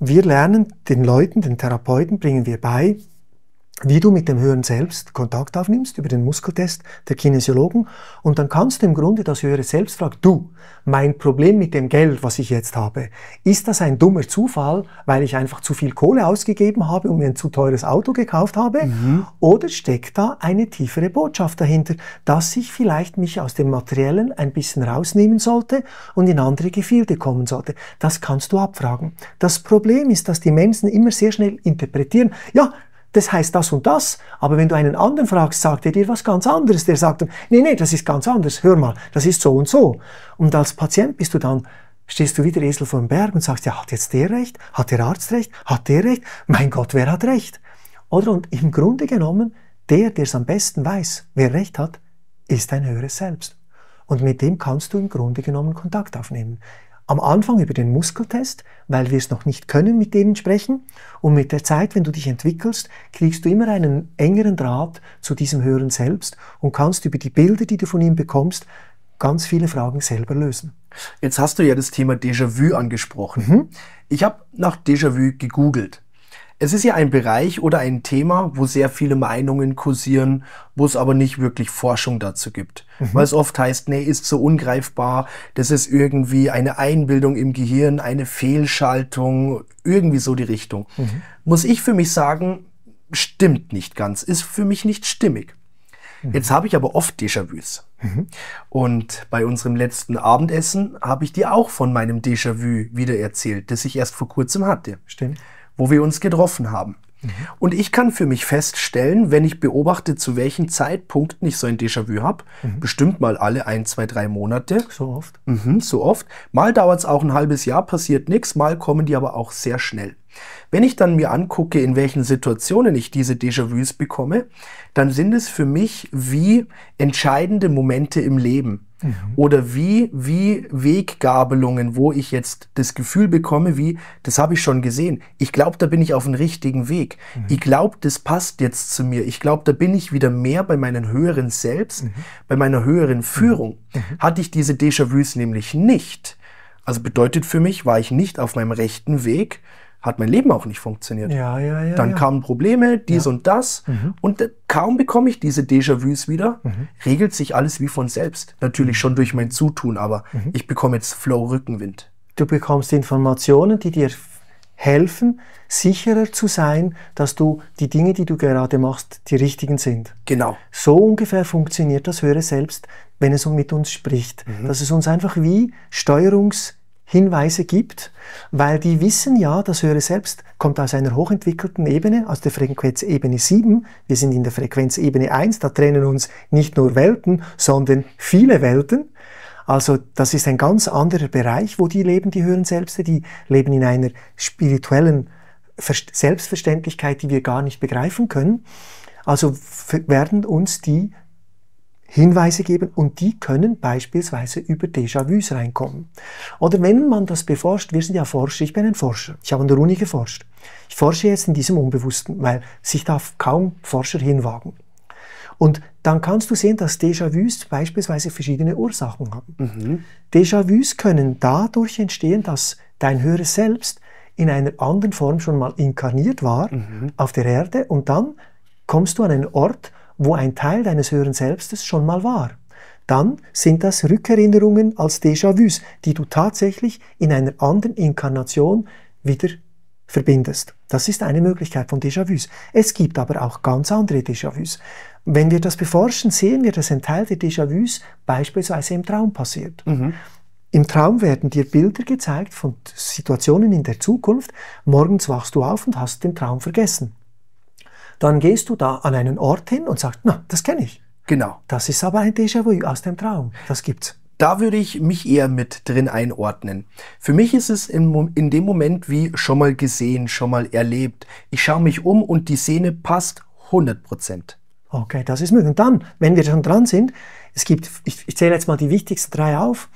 Wir lernen den Leuten, den Therapeuten, bringen wir bei, wie du mit dem höheren Selbst Kontakt aufnimmst über den Muskeltest der Kinesiologen und dann kannst du im Grunde das höhere Selbst fragen, du, mein Problem mit dem Geld, was ich jetzt habe, ist das ein dummer Zufall, weil ich einfach zu viel Kohle ausgegeben habe und mir ein zu teures Auto gekauft habe? Mhm. Oder steckt da eine tiefere Botschaft dahinter, dass ich vielleicht mich aus dem Materiellen ein bisschen rausnehmen sollte und in andere Gefilde kommen sollte? Das kannst du abfragen. Das Problem ist, dass die Menschen immer sehr schnell interpretieren, ja, das heißt das und das, aber wenn du einen anderen fragst, sagt er dir was ganz anderes. Der sagt dann, nee, nee, das ist ganz anders, hör mal, das ist so und so. Und als Patient bist du dann, stehst du wieder Esel vor dem Berg und sagst, ja, hat jetzt der recht? Hat der Arzt recht? Hat der recht? Mein Gott, wer hat recht? Oder und im Grunde genommen, der, der es am besten weiß, wer recht hat, ist ein höheres Selbst. Und mit dem kannst du im Grunde genommen Kontakt aufnehmen am Anfang über den Muskeltest, weil wir es noch nicht können mit denen sprechen. Und mit der Zeit, wenn du dich entwickelst, kriegst du immer einen engeren Draht zu diesem höheren Selbst und kannst über die Bilder, die du von ihm bekommst, ganz viele Fragen selber lösen. Jetzt hast du ja das Thema Déjà-vu angesprochen. Mhm. Ich habe nach Déjà-vu gegoogelt. Es ist ja ein Bereich oder ein Thema, wo sehr viele Meinungen kursieren, wo es aber nicht wirklich Forschung dazu gibt. Mhm. Weil es oft heißt, nee, ist so ungreifbar, das ist irgendwie eine Einbildung im Gehirn, eine Fehlschaltung, irgendwie so die Richtung. Mhm. Muss ich für mich sagen, stimmt nicht ganz, ist für mich nicht stimmig. Mhm. Jetzt habe ich aber oft Déjà-vus. Mhm. Und bei unserem letzten Abendessen habe ich dir auch von meinem Déjà-vu wieder erzählt, das ich erst vor kurzem hatte. Stimmt wo wir uns getroffen haben. Mhm. Und ich kann für mich feststellen, wenn ich beobachte, zu welchen Zeitpunkten ich so ein Déjà-vu habe, mhm. bestimmt mal alle ein, zwei, drei Monate. So oft? Mhm, so oft. Mal dauert es auch ein halbes Jahr, passiert nichts, mal kommen die aber auch sehr schnell. Wenn ich dann mir angucke, in welchen Situationen ich diese Déjà-vus bekomme, dann sind es für mich wie entscheidende Momente im Leben. Mhm. Oder wie, wie Weggabelungen, wo ich jetzt das Gefühl bekomme, wie, das habe ich schon gesehen. Ich glaube, da bin ich auf dem richtigen Weg. Mhm. Ich glaube, das passt jetzt zu mir. Ich glaube, da bin ich wieder mehr bei meinem höheren Selbst, mhm. bei meiner höheren Führung. Mhm. Mhm. Hatte ich diese Déjà-vus nämlich nicht. Also bedeutet für mich, war ich nicht auf meinem rechten Weg, hat mein Leben auch nicht funktioniert. Ja, ja, ja. Dann kamen Probleme, dies und das. Mhm. Und äh, kaum bekomme ich diese Déjà-vus wieder, mhm. regelt sich alles wie von selbst. Natürlich mhm. schon durch mein Zutun, aber mhm. ich bekomme jetzt Flow-Rückenwind. Du bekommst Informationen, die dir helfen, sicherer zu sein, dass du die Dinge, die du gerade machst, die richtigen sind. Genau. So ungefähr funktioniert das höhere Selbst, wenn es mit uns spricht. Mhm. Dass es uns einfach wie Steuerungs- Hinweise gibt, weil die wissen ja, das höhere Selbst kommt aus einer hochentwickelten Ebene, aus der Frequenzebene 7. Wir sind in der Frequenzebene 1, da trennen uns nicht nur Welten, sondern viele Welten. Also das ist ein ganz anderer Bereich, wo die leben, die höheren Selbste. Die leben in einer spirituellen Selbstverständlichkeit, die wir gar nicht begreifen können. Also werden uns die Hinweise geben und die können beispielsweise über Déjà-vus reinkommen. Oder wenn man das beforscht, wir sind ja Forscher, ich bin ein Forscher, ich habe an der Uni geforscht. Ich forsche jetzt in diesem Unbewussten, weil sich darf kaum Forscher hinwagen. Und dann kannst du sehen, dass Déjà-vus beispielsweise verschiedene Ursachen haben. Mhm. Déjà-vus können dadurch entstehen, dass dein höheres Selbst in einer anderen Form schon mal inkarniert war mhm. auf der Erde und dann kommst du an einen Ort, wo ein Teil deines höheren Selbstes schon mal war. Dann sind das Rückerinnerungen als Déjà-vus, die du tatsächlich in einer anderen Inkarnation wieder verbindest. Das ist eine Möglichkeit von Déjà-vus. Es gibt aber auch ganz andere Déjà-vus. Wenn wir das beforschen, sehen wir, dass ein Teil der Déjà-vus beispielsweise im Traum passiert. Mhm. Im Traum werden dir Bilder gezeigt von Situationen in der Zukunft. Morgens wachst du auf und hast den Traum vergessen dann gehst du da an einen Ort hin und sagst, na, das kenne ich. Genau. Das ist aber ein Déjà-vu aus dem Traum. Das gibt's. Da würde ich mich eher mit drin einordnen. Für mich ist es in, in dem Moment wie schon mal gesehen, schon mal erlebt. Ich schaue mich um und die Szene passt 100 Prozent. Okay, das ist möglich. Und dann, wenn wir schon dran sind, es gibt, ich, ich zähle jetzt mal die wichtigsten drei auf.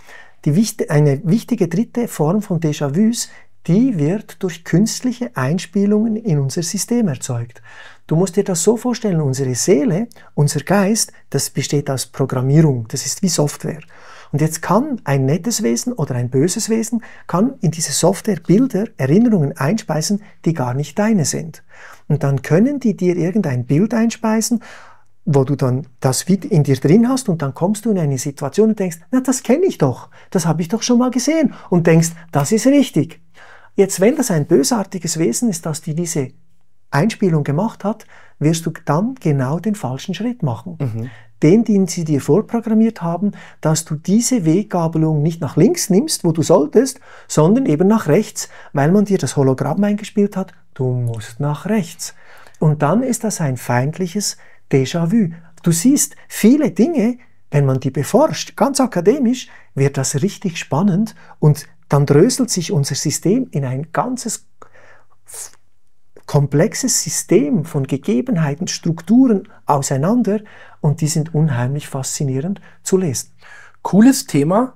Die, eine wichtige dritte Form von Déjà-vus, die wird durch künstliche Einspielungen in unser System erzeugt. Du musst dir das so vorstellen, unsere Seele, unser Geist, das besteht aus Programmierung, das ist wie Software. Und jetzt kann ein nettes Wesen oder ein böses Wesen, kann in diese Software Bilder, Erinnerungen einspeisen, die gar nicht deine sind. Und dann können die dir irgendein Bild einspeisen, wo du dann das in dir drin hast und dann kommst du in eine Situation und denkst, na, das kenne ich doch, das habe ich doch schon mal gesehen und denkst, das ist richtig. Jetzt, wenn das ein bösartiges Wesen ist, das dir diese Einspielung gemacht hat, wirst du dann genau den falschen Schritt machen. Mhm. Den, den sie dir vorprogrammiert haben, dass du diese Weggabelung nicht nach links nimmst, wo du solltest, sondern eben nach rechts, weil man dir das Hologramm eingespielt hat, du musst nach rechts. Und dann ist das ein feindliches Déjà-vu. Du siehst viele Dinge, wenn man die beforscht, ganz akademisch, wird das richtig spannend und dann dröselt sich unser System in ein ganzes komplexes System von Gegebenheiten, Strukturen auseinander und die sind unheimlich faszinierend zu lesen. Cooles Thema.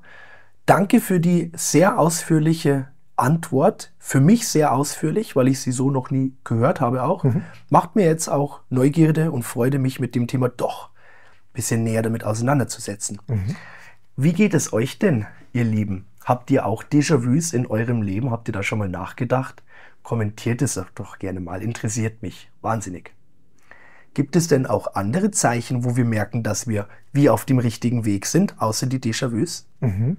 Danke für die sehr ausführliche Antwort. Für mich sehr ausführlich, weil ich sie so noch nie gehört habe auch. Mhm. Macht mir jetzt auch Neugierde und Freude, mich mit dem Thema doch ein bisschen näher damit auseinanderzusetzen. Mhm. Wie geht es euch denn, ihr Lieben? Habt ihr auch Déjà-vus in eurem Leben? Habt ihr da schon mal nachgedacht? Kommentiert es doch gerne mal, interessiert mich wahnsinnig. Gibt es denn auch andere Zeichen, wo wir merken, dass wir wie auf dem richtigen Weg sind, außer die Déjà-vus? Mhm.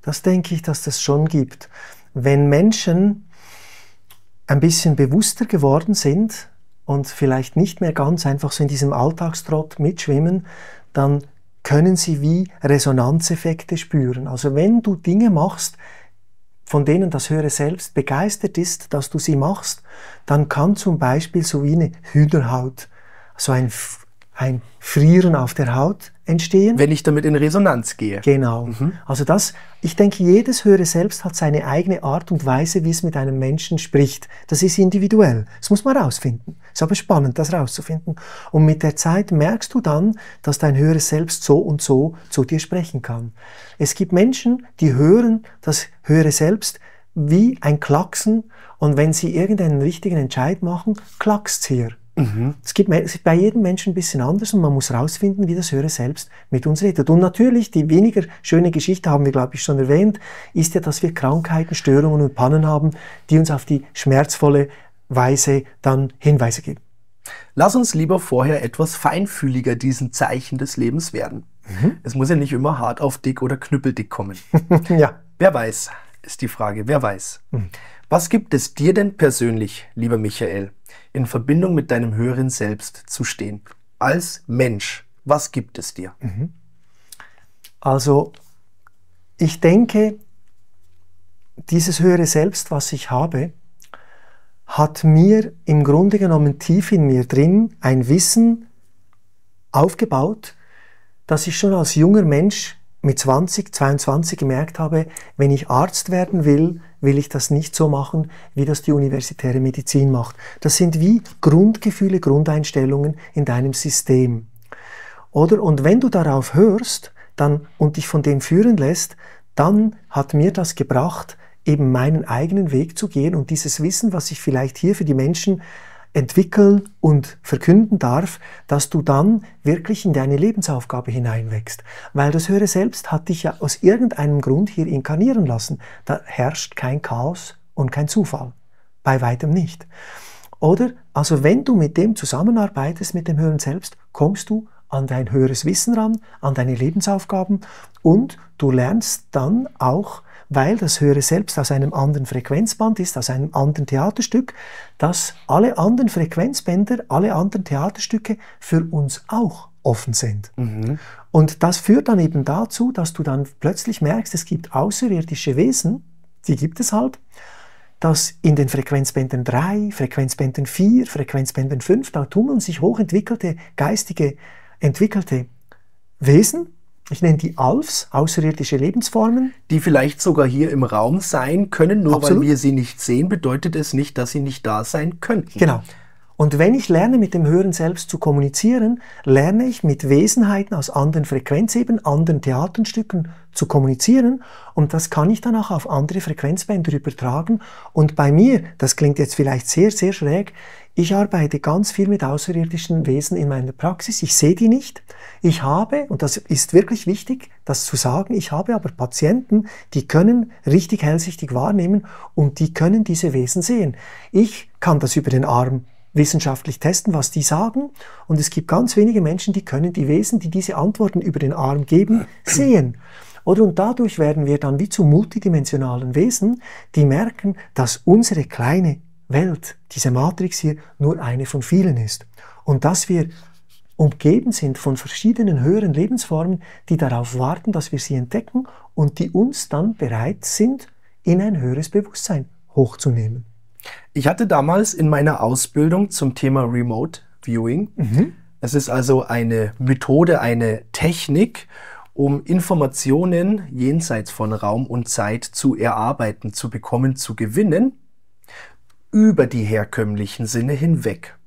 Das denke ich, dass das schon gibt. Wenn Menschen ein bisschen bewusster geworden sind und vielleicht nicht mehr ganz einfach so in diesem Alltagstrott mitschwimmen, dann können sie wie Resonanzeffekte spüren. Also wenn du Dinge machst, von denen das höhere Selbst begeistert ist, dass du sie machst, dann kann zum Beispiel so wie eine Hühnerhaut, so ein, ein Frieren auf der Haut entstehen. Wenn ich damit in Resonanz gehe. Genau. Mhm. Also das, ich denke, jedes höhere Selbst hat seine eigene Art und Weise, wie es mit einem Menschen spricht. Das ist individuell. Das muss man rausfinden. Ist aber spannend, das rauszufinden. Und mit der Zeit merkst du dann, dass dein höheres Selbst so und so zu dir sprechen kann. Es gibt Menschen, die hören das höhere Selbst wie ein Klacksen und wenn sie irgendeinen richtigen Entscheid machen, klackst hier. Mhm. Es gibt bei jedem Menschen ein bisschen anders und man muss herausfinden, wie das Höhere selbst mit uns redet. Und natürlich, die weniger schöne Geschichte haben wir, glaube ich, schon erwähnt, ist ja, dass wir Krankheiten, Störungen und Pannen haben, die uns auf die schmerzvolle Weise dann Hinweise geben. Lass uns lieber vorher etwas feinfühliger diesen Zeichen des Lebens werden. Mhm. Es muss ja nicht immer hart auf dick oder knüppeldick kommen. ja. Wer weiß, ist die Frage, wer weiß. Mhm. Was gibt es dir denn persönlich, lieber Michael, in Verbindung mit deinem höheren Selbst zu stehen? Als Mensch, was gibt es dir? Mhm. Also, ich denke, dieses höhere Selbst, was ich habe, hat mir im Grunde genommen tief in mir drin ein Wissen aufgebaut, das ich schon als junger Mensch mit 20, 22 gemerkt habe, wenn ich Arzt werden will, will ich das nicht so machen, wie das die universitäre Medizin macht. Das sind wie Grundgefühle, Grundeinstellungen in deinem System. Oder? Und wenn du darauf hörst dann, und dich von dem führen lässt, dann hat mir das gebracht, eben meinen eigenen Weg zu gehen und dieses Wissen, was ich vielleicht hier für die Menschen entwickeln und verkünden darf, dass du dann wirklich in deine Lebensaufgabe hineinwächst. Weil das höhere Selbst hat dich ja aus irgendeinem Grund hier inkarnieren lassen. Da herrscht kein Chaos und kein Zufall. Bei weitem nicht. Oder, also wenn du mit dem zusammenarbeitest, mit dem höheren Selbst, kommst du an dein höheres Wissen ran, an deine Lebensaufgaben und du lernst dann auch weil das höhere Selbst aus einem anderen Frequenzband ist, aus einem anderen Theaterstück, dass alle anderen Frequenzbänder, alle anderen Theaterstücke für uns auch offen sind. Mhm. Und das führt dann eben dazu, dass du dann plötzlich merkst, es gibt außerirdische Wesen, die gibt es halt, dass in den Frequenzbändern 3, Frequenzbändern 4, Frequenzbändern 5, da tummeln sich hochentwickelte, geistige, entwickelte Wesen, ich nenne die Alfs, außerirdische Lebensformen. Die vielleicht sogar hier im Raum sein können, nur Absolut. weil wir sie nicht sehen, bedeutet es nicht, dass sie nicht da sein könnten. Genau. Und wenn ich lerne, mit dem höheren Selbst zu kommunizieren, lerne ich mit Wesenheiten aus anderen Frequenzebenen, anderen Theaterstücken zu kommunizieren und das kann ich dann auch auf andere Frequenzbänder übertragen. Und bei mir, das klingt jetzt vielleicht sehr, sehr schräg, ich arbeite ganz viel mit außerirdischen Wesen in meiner Praxis. Ich sehe die nicht. Ich habe, und das ist wirklich wichtig, das zu sagen, ich habe aber Patienten, die können richtig hellsichtig wahrnehmen und die können diese Wesen sehen. Ich kann das über den Arm wissenschaftlich testen, was die sagen. Und es gibt ganz wenige Menschen, die können die Wesen, die diese Antworten über den Arm geben, sehen. Oder und dadurch werden wir dann wie zu multidimensionalen Wesen, die merken, dass unsere kleine Welt, diese Matrix hier, nur eine von vielen ist. Und dass wir umgeben sind von verschiedenen höheren Lebensformen, die darauf warten, dass wir sie entdecken und die uns dann bereit sind, in ein höheres Bewusstsein hochzunehmen. Ich hatte damals in meiner Ausbildung zum Thema Remote Viewing. Mhm. Es ist also eine Methode, eine Technik, um Informationen jenseits von Raum und Zeit zu erarbeiten, zu bekommen, zu gewinnen, über die herkömmlichen Sinne hinweg.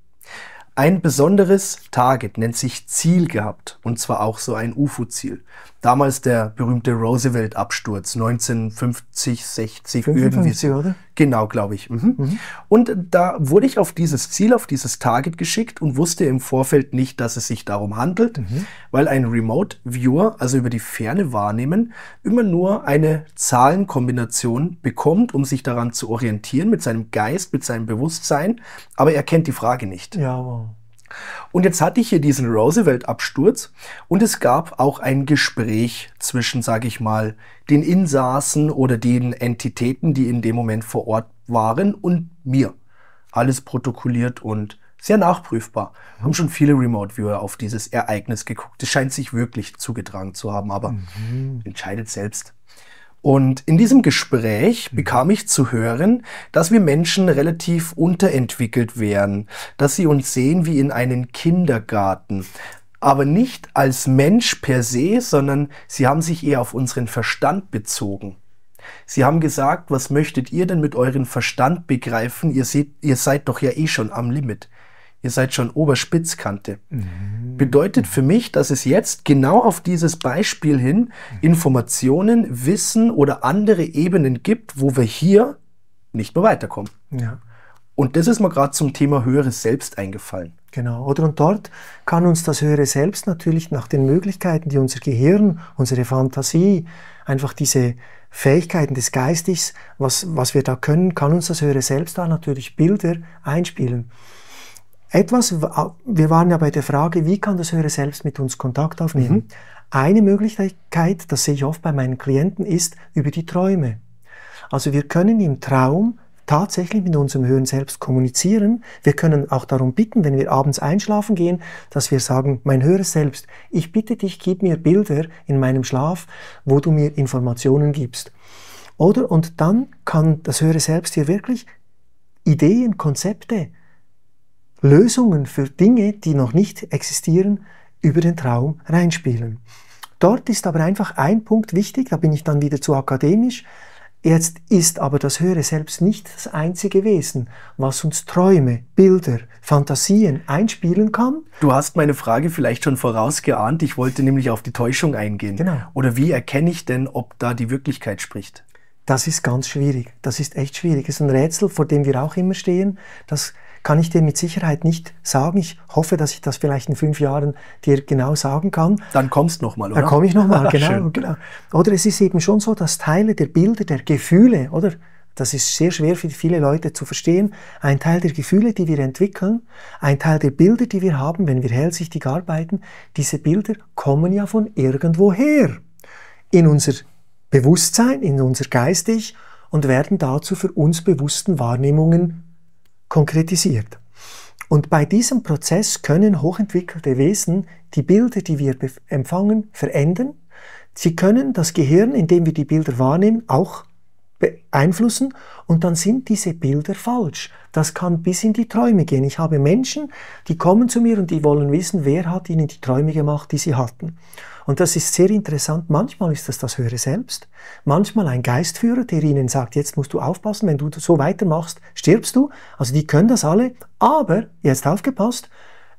Ein besonderes Target nennt sich Ziel gehabt, und zwar auch so ein UFO-Ziel. Damals der berühmte Roosevelt-Absturz, 1950, 60, 55, irgendwie. oder? Genau, glaube ich. Mhm. Mhm. Und da wurde ich auf dieses Ziel, auf dieses Target geschickt und wusste im Vorfeld nicht, dass es sich darum handelt, mhm. weil ein Remote-Viewer, also über die Ferne wahrnehmen, immer nur eine Zahlenkombination bekommt, um sich daran zu orientieren, mit seinem Geist, mit seinem Bewusstsein, aber er kennt die Frage nicht. Ja, wow. Und jetzt hatte ich hier diesen Roosevelt-Absturz und es gab auch ein Gespräch zwischen, sage ich mal, den Insassen oder den Entitäten, die in dem Moment vor Ort waren und mir. Alles protokolliert und sehr nachprüfbar. Haben schon viele Remote-Viewer auf dieses Ereignis geguckt. Es scheint sich wirklich zugetragen zu haben, aber mhm. entscheidet selbst. Und in diesem Gespräch bekam ich zu hören, dass wir Menschen relativ unterentwickelt wären, dass sie uns sehen wie in einen Kindergarten, aber nicht als Mensch per se, sondern sie haben sich eher auf unseren Verstand bezogen. Sie haben gesagt, was möchtet ihr denn mit euren Verstand begreifen? Ihr seht, ihr seid doch ja eh schon am Limit ihr seid schon Oberspitzkante. Mhm. Bedeutet für mich, dass es jetzt genau auf dieses Beispiel hin Informationen, Wissen oder andere Ebenen gibt, wo wir hier nicht mehr weiterkommen. Ja. Und das ist mir gerade zum Thema höheres Selbst eingefallen. Genau, oder und dort kann uns das höhere Selbst natürlich nach den Möglichkeiten, die unser Gehirn, unsere Fantasie, einfach diese Fähigkeiten des Geistes, was, was wir da können, kann uns das höhere Selbst da natürlich Bilder einspielen. Etwas, wir waren ja bei der Frage, wie kann das höhere Selbst mit uns Kontakt aufnehmen? Mhm. Eine Möglichkeit, das sehe ich oft bei meinen Klienten, ist über die Träume. Also wir können im Traum tatsächlich mit unserem höheren Selbst kommunizieren. Wir können auch darum bitten, wenn wir abends einschlafen gehen, dass wir sagen, mein höheres Selbst, ich bitte dich, gib mir Bilder in meinem Schlaf, wo du mir Informationen gibst. Oder, und dann kann das höhere Selbst dir wirklich Ideen, Konzepte, Lösungen für Dinge, die noch nicht existieren, über den Traum reinspielen. Dort ist aber einfach ein Punkt wichtig, da bin ich dann wieder zu akademisch. Jetzt ist aber das höhere Selbst nicht das einzige Wesen, was uns Träume, Bilder, Fantasien einspielen kann. Du hast meine Frage vielleicht schon vorausgeahnt. Ich wollte nämlich auf die Täuschung eingehen. Genau. Oder wie erkenne ich denn, ob da die Wirklichkeit spricht? Das ist ganz schwierig. Das ist echt schwierig. Das ist ein Rätsel, vor dem wir auch immer stehen. Das kann ich dir mit Sicherheit nicht sagen. Ich hoffe, dass ich das vielleicht in fünf Jahren dir genau sagen kann. Dann kommst noch mal, oder? Dann komme ich noch mal, genau, genau. Oder es ist eben schon so, dass Teile der Bilder, der Gefühle, oder? Das ist sehr schwer für viele Leute zu verstehen. Ein Teil der Gefühle, die wir entwickeln, ein Teil der Bilder, die wir haben, wenn wir hellsichtig arbeiten, diese Bilder kommen ja von irgendwoher. In unser Bewusstsein, in unser Geistig und werden dazu für uns bewussten Wahrnehmungen konkretisiert. Und bei diesem Prozess können hochentwickelte Wesen die Bilder, die wir empfangen, verändern. Sie können das Gehirn, indem wir die Bilder wahrnehmen, auch beeinflussen und dann sind diese Bilder falsch. Das kann bis in die Träume gehen. Ich habe Menschen, die kommen zu mir und die wollen wissen, wer hat ihnen die Träume gemacht, die sie hatten. Und das ist sehr interessant. Manchmal ist das das höhere Selbst, manchmal ein Geistführer, der ihnen sagt, jetzt musst du aufpassen, wenn du so weitermachst, stirbst du. Also die können das alle, aber jetzt aufgepasst,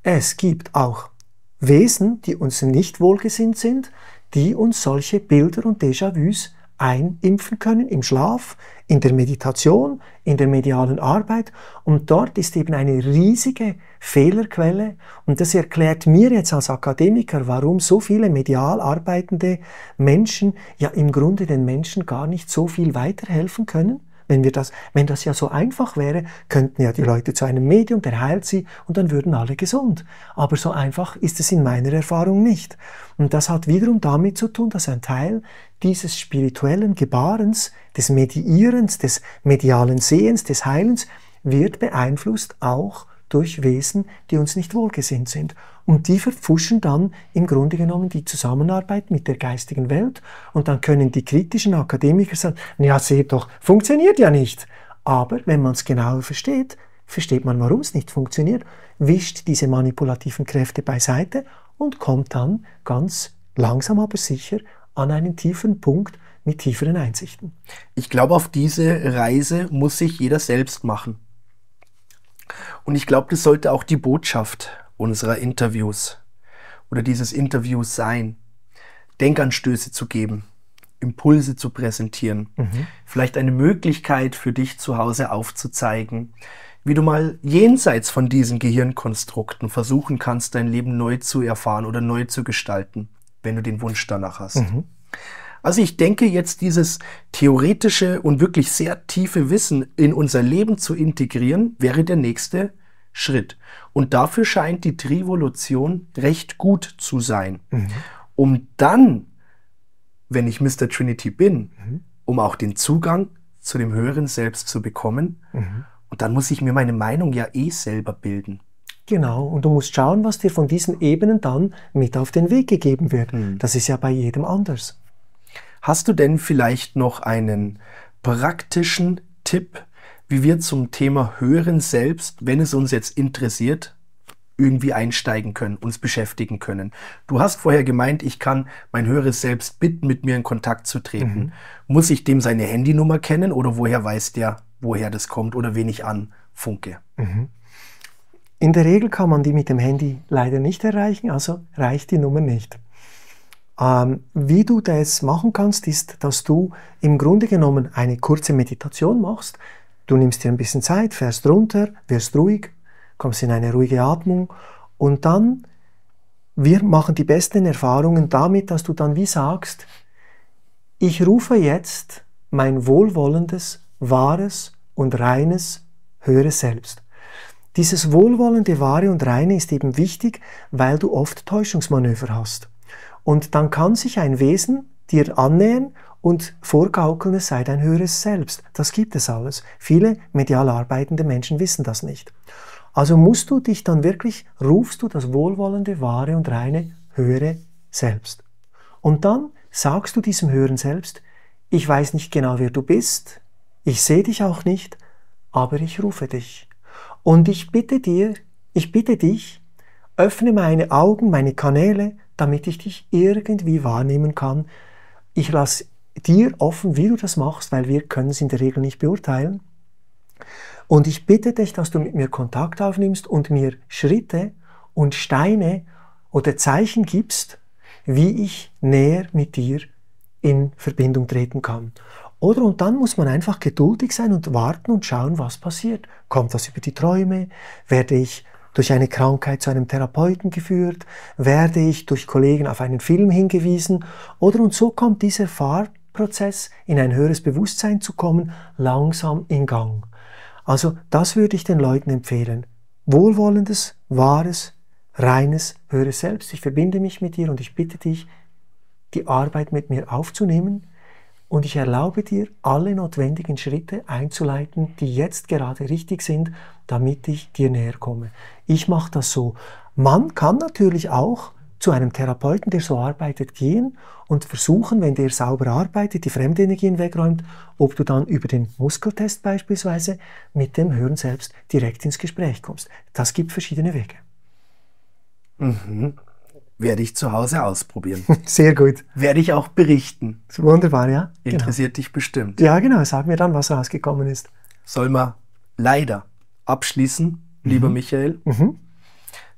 es gibt auch Wesen, die uns nicht wohlgesinnt sind, die uns solche Bilder und Déjà-vus einimpfen können im Schlaf, in der Meditation, in der medialen Arbeit. Und dort ist eben eine riesige Fehlerquelle. Und das erklärt mir jetzt als Akademiker, warum so viele medial arbeitende Menschen ja im Grunde den Menschen gar nicht so viel weiterhelfen können wenn, wir das, wenn das ja so einfach wäre, könnten ja die Leute zu einem Medium, der heilt sie und dann würden alle gesund. Aber so einfach ist es in meiner Erfahrung nicht. Und das hat wiederum damit zu tun, dass ein Teil dieses spirituellen Gebarens, des Medierens, des medialen Sehens, des Heilens, wird beeinflusst auch durch Wesen, die uns nicht wohlgesinnt sind. Und die verpfuschen dann im Grunde genommen die Zusammenarbeit mit der geistigen Welt. Und dann können die kritischen Akademiker sagen, ja, seht doch, funktioniert ja nicht. Aber wenn man es genauer versteht, versteht man, warum es nicht funktioniert, wischt diese manipulativen Kräfte beiseite und kommt dann ganz langsam aber sicher an einen tieferen Punkt mit tieferen Einsichten. Ich glaube, auf diese Reise muss sich jeder selbst machen. Und ich glaube, das sollte auch die Botschaft unserer Interviews oder dieses Interviews sein. Denkanstöße zu geben, Impulse zu präsentieren, mhm. vielleicht eine Möglichkeit für dich zu Hause aufzuzeigen, wie du mal jenseits von diesen Gehirnkonstrukten versuchen kannst, dein Leben neu zu erfahren oder neu zu gestalten, wenn du den Wunsch danach hast. Mhm. Also ich denke jetzt dieses theoretische und wirklich sehr tiefe Wissen in unser Leben zu integrieren, wäre der nächste Schritt. Und dafür scheint die Trivolution recht gut zu sein. Mhm. Um dann, wenn ich Mr. Trinity bin, mhm. um auch den Zugang zu dem höheren Selbst zu bekommen. Mhm. Und dann muss ich mir meine Meinung ja eh selber bilden. Genau, und du musst schauen, was dir von diesen Ebenen dann mit auf den Weg gegeben wird. Mhm. Das ist ja bei jedem anders. Hast du denn vielleicht noch einen praktischen Tipp, wie wir zum Thema Hören selbst, wenn es uns jetzt interessiert, irgendwie einsteigen können, uns beschäftigen können. Du hast vorher gemeint, ich kann mein höheres Selbst bitten, mit mir in Kontakt zu treten. Mhm. Muss ich dem seine Handynummer kennen oder woher weiß der, woher das kommt oder wen ich anfunke? Mhm. In der Regel kann man die mit dem Handy leider nicht erreichen, also reicht die Nummer nicht. Ähm, wie du das machen kannst, ist, dass du im Grunde genommen eine kurze Meditation machst. Du nimmst dir ein bisschen Zeit, fährst runter, wirst ruhig, kommst in eine ruhige Atmung und dann, wir machen die besten Erfahrungen damit, dass du dann wie sagst, ich rufe jetzt mein wohlwollendes, wahres und reines, höheres Selbst. Dieses wohlwollende, wahre und reine ist eben wichtig, weil du oft Täuschungsmanöver hast. Und dann kann sich ein Wesen dir annähern und vorgaukeln, es sei dein höheres Selbst. Das gibt es alles. Viele medial arbeitende Menschen wissen das nicht. Also musst du dich dann wirklich, rufst du das wohlwollende, wahre und reine höhere Selbst. Und dann sagst du diesem höheren Selbst, ich weiß nicht genau, wer du bist, ich sehe dich auch nicht, aber ich rufe dich. Und ich bitte dir, ich bitte dich, öffne meine Augen, meine Kanäle, damit ich dich irgendwie wahrnehmen kann. Ich lasse dir offen, wie du das machst, weil wir können es in der Regel nicht beurteilen. Und ich bitte dich, dass du mit mir Kontakt aufnimmst und mir Schritte und Steine oder Zeichen gibst, wie ich näher mit dir in Verbindung treten kann. Oder und dann muss man einfach geduldig sein und warten und schauen, was passiert. Kommt das über die Träume? Werde ich durch eine Krankheit zu einem Therapeuten geführt? Werde ich durch Kollegen auf einen Film hingewiesen? Oder und so kommt dieser Fahrprozess in ein höheres Bewusstsein zu kommen, langsam in Gang. Also das würde ich den Leuten empfehlen. Wohlwollendes, wahres, reines, höheres Selbst. Ich verbinde mich mit dir und ich bitte dich, die Arbeit mit mir aufzunehmen und ich erlaube dir, alle notwendigen Schritte einzuleiten, die jetzt gerade richtig sind, damit ich dir näher komme. Ich mache das so. Man kann natürlich auch zu einem Therapeuten, der so arbeitet, gehen und versuchen, wenn der sauber arbeitet, die Fremdenergien wegräumt, ob du dann über den Muskeltest beispielsweise mit dem Hören selbst direkt ins Gespräch kommst. Das gibt verschiedene Wege. Mhm. Werde ich zu Hause ausprobieren. Sehr gut. Werde ich auch berichten. Wunderbar, ja. Genau. Interessiert genau. dich bestimmt. Ja, genau. Sag mir dann, was rausgekommen ist. Soll man leider abschließen, lieber mhm. Michael. Mhm.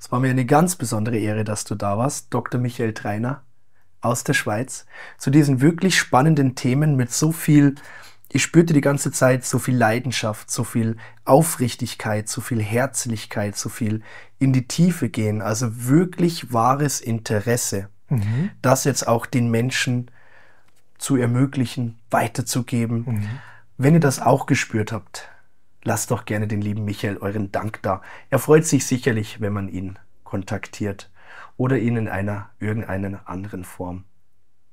Es war mir eine ganz besondere Ehre, dass du da warst, Dr. Michael Treiner aus der Schweiz, zu diesen wirklich spannenden Themen mit so viel, ich spürte die ganze Zeit so viel Leidenschaft, so viel Aufrichtigkeit, so viel Herzlichkeit, so viel in die Tiefe gehen, also wirklich wahres Interesse, mhm. das jetzt auch den Menschen zu ermöglichen, weiterzugeben. Mhm. Wenn ihr das auch gespürt habt, lasst doch gerne den lieben Michael euren Dank da. Er freut sich sicherlich, wenn man ihn kontaktiert oder ihn in einer irgendeiner anderen Form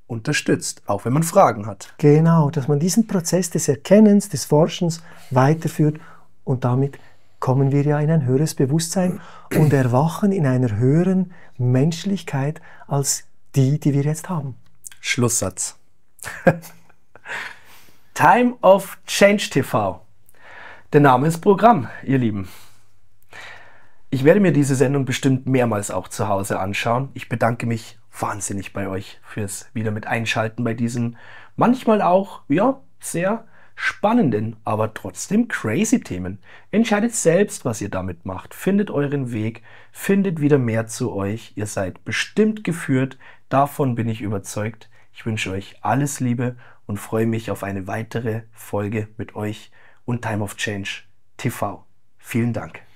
unterstützt, auch wenn man Fragen hat. Genau, dass man diesen Prozess des Erkennens, des Forschens weiterführt und damit kommen wir ja in ein höheres Bewusstsein und erwachen in einer höheren Menschlichkeit als die, die wir jetzt haben. Schlusssatz. Time of Change TV. Der Name ist Programm, ihr Lieben. Ich werde mir diese Sendung bestimmt mehrmals auch zu Hause anschauen. Ich bedanke mich wahnsinnig bei euch fürs wieder mit Einschalten bei diesen manchmal auch, ja, sehr spannenden, aber trotzdem crazy Themen. Entscheidet selbst, was ihr damit macht. Findet euren Weg, findet wieder mehr zu euch. Ihr seid bestimmt geführt. Davon bin ich überzeugt. Ich wünsche euch alles Liebe und freue mich auf eine weitere Folge mit euch und Time of Change TV. Vielen Dank.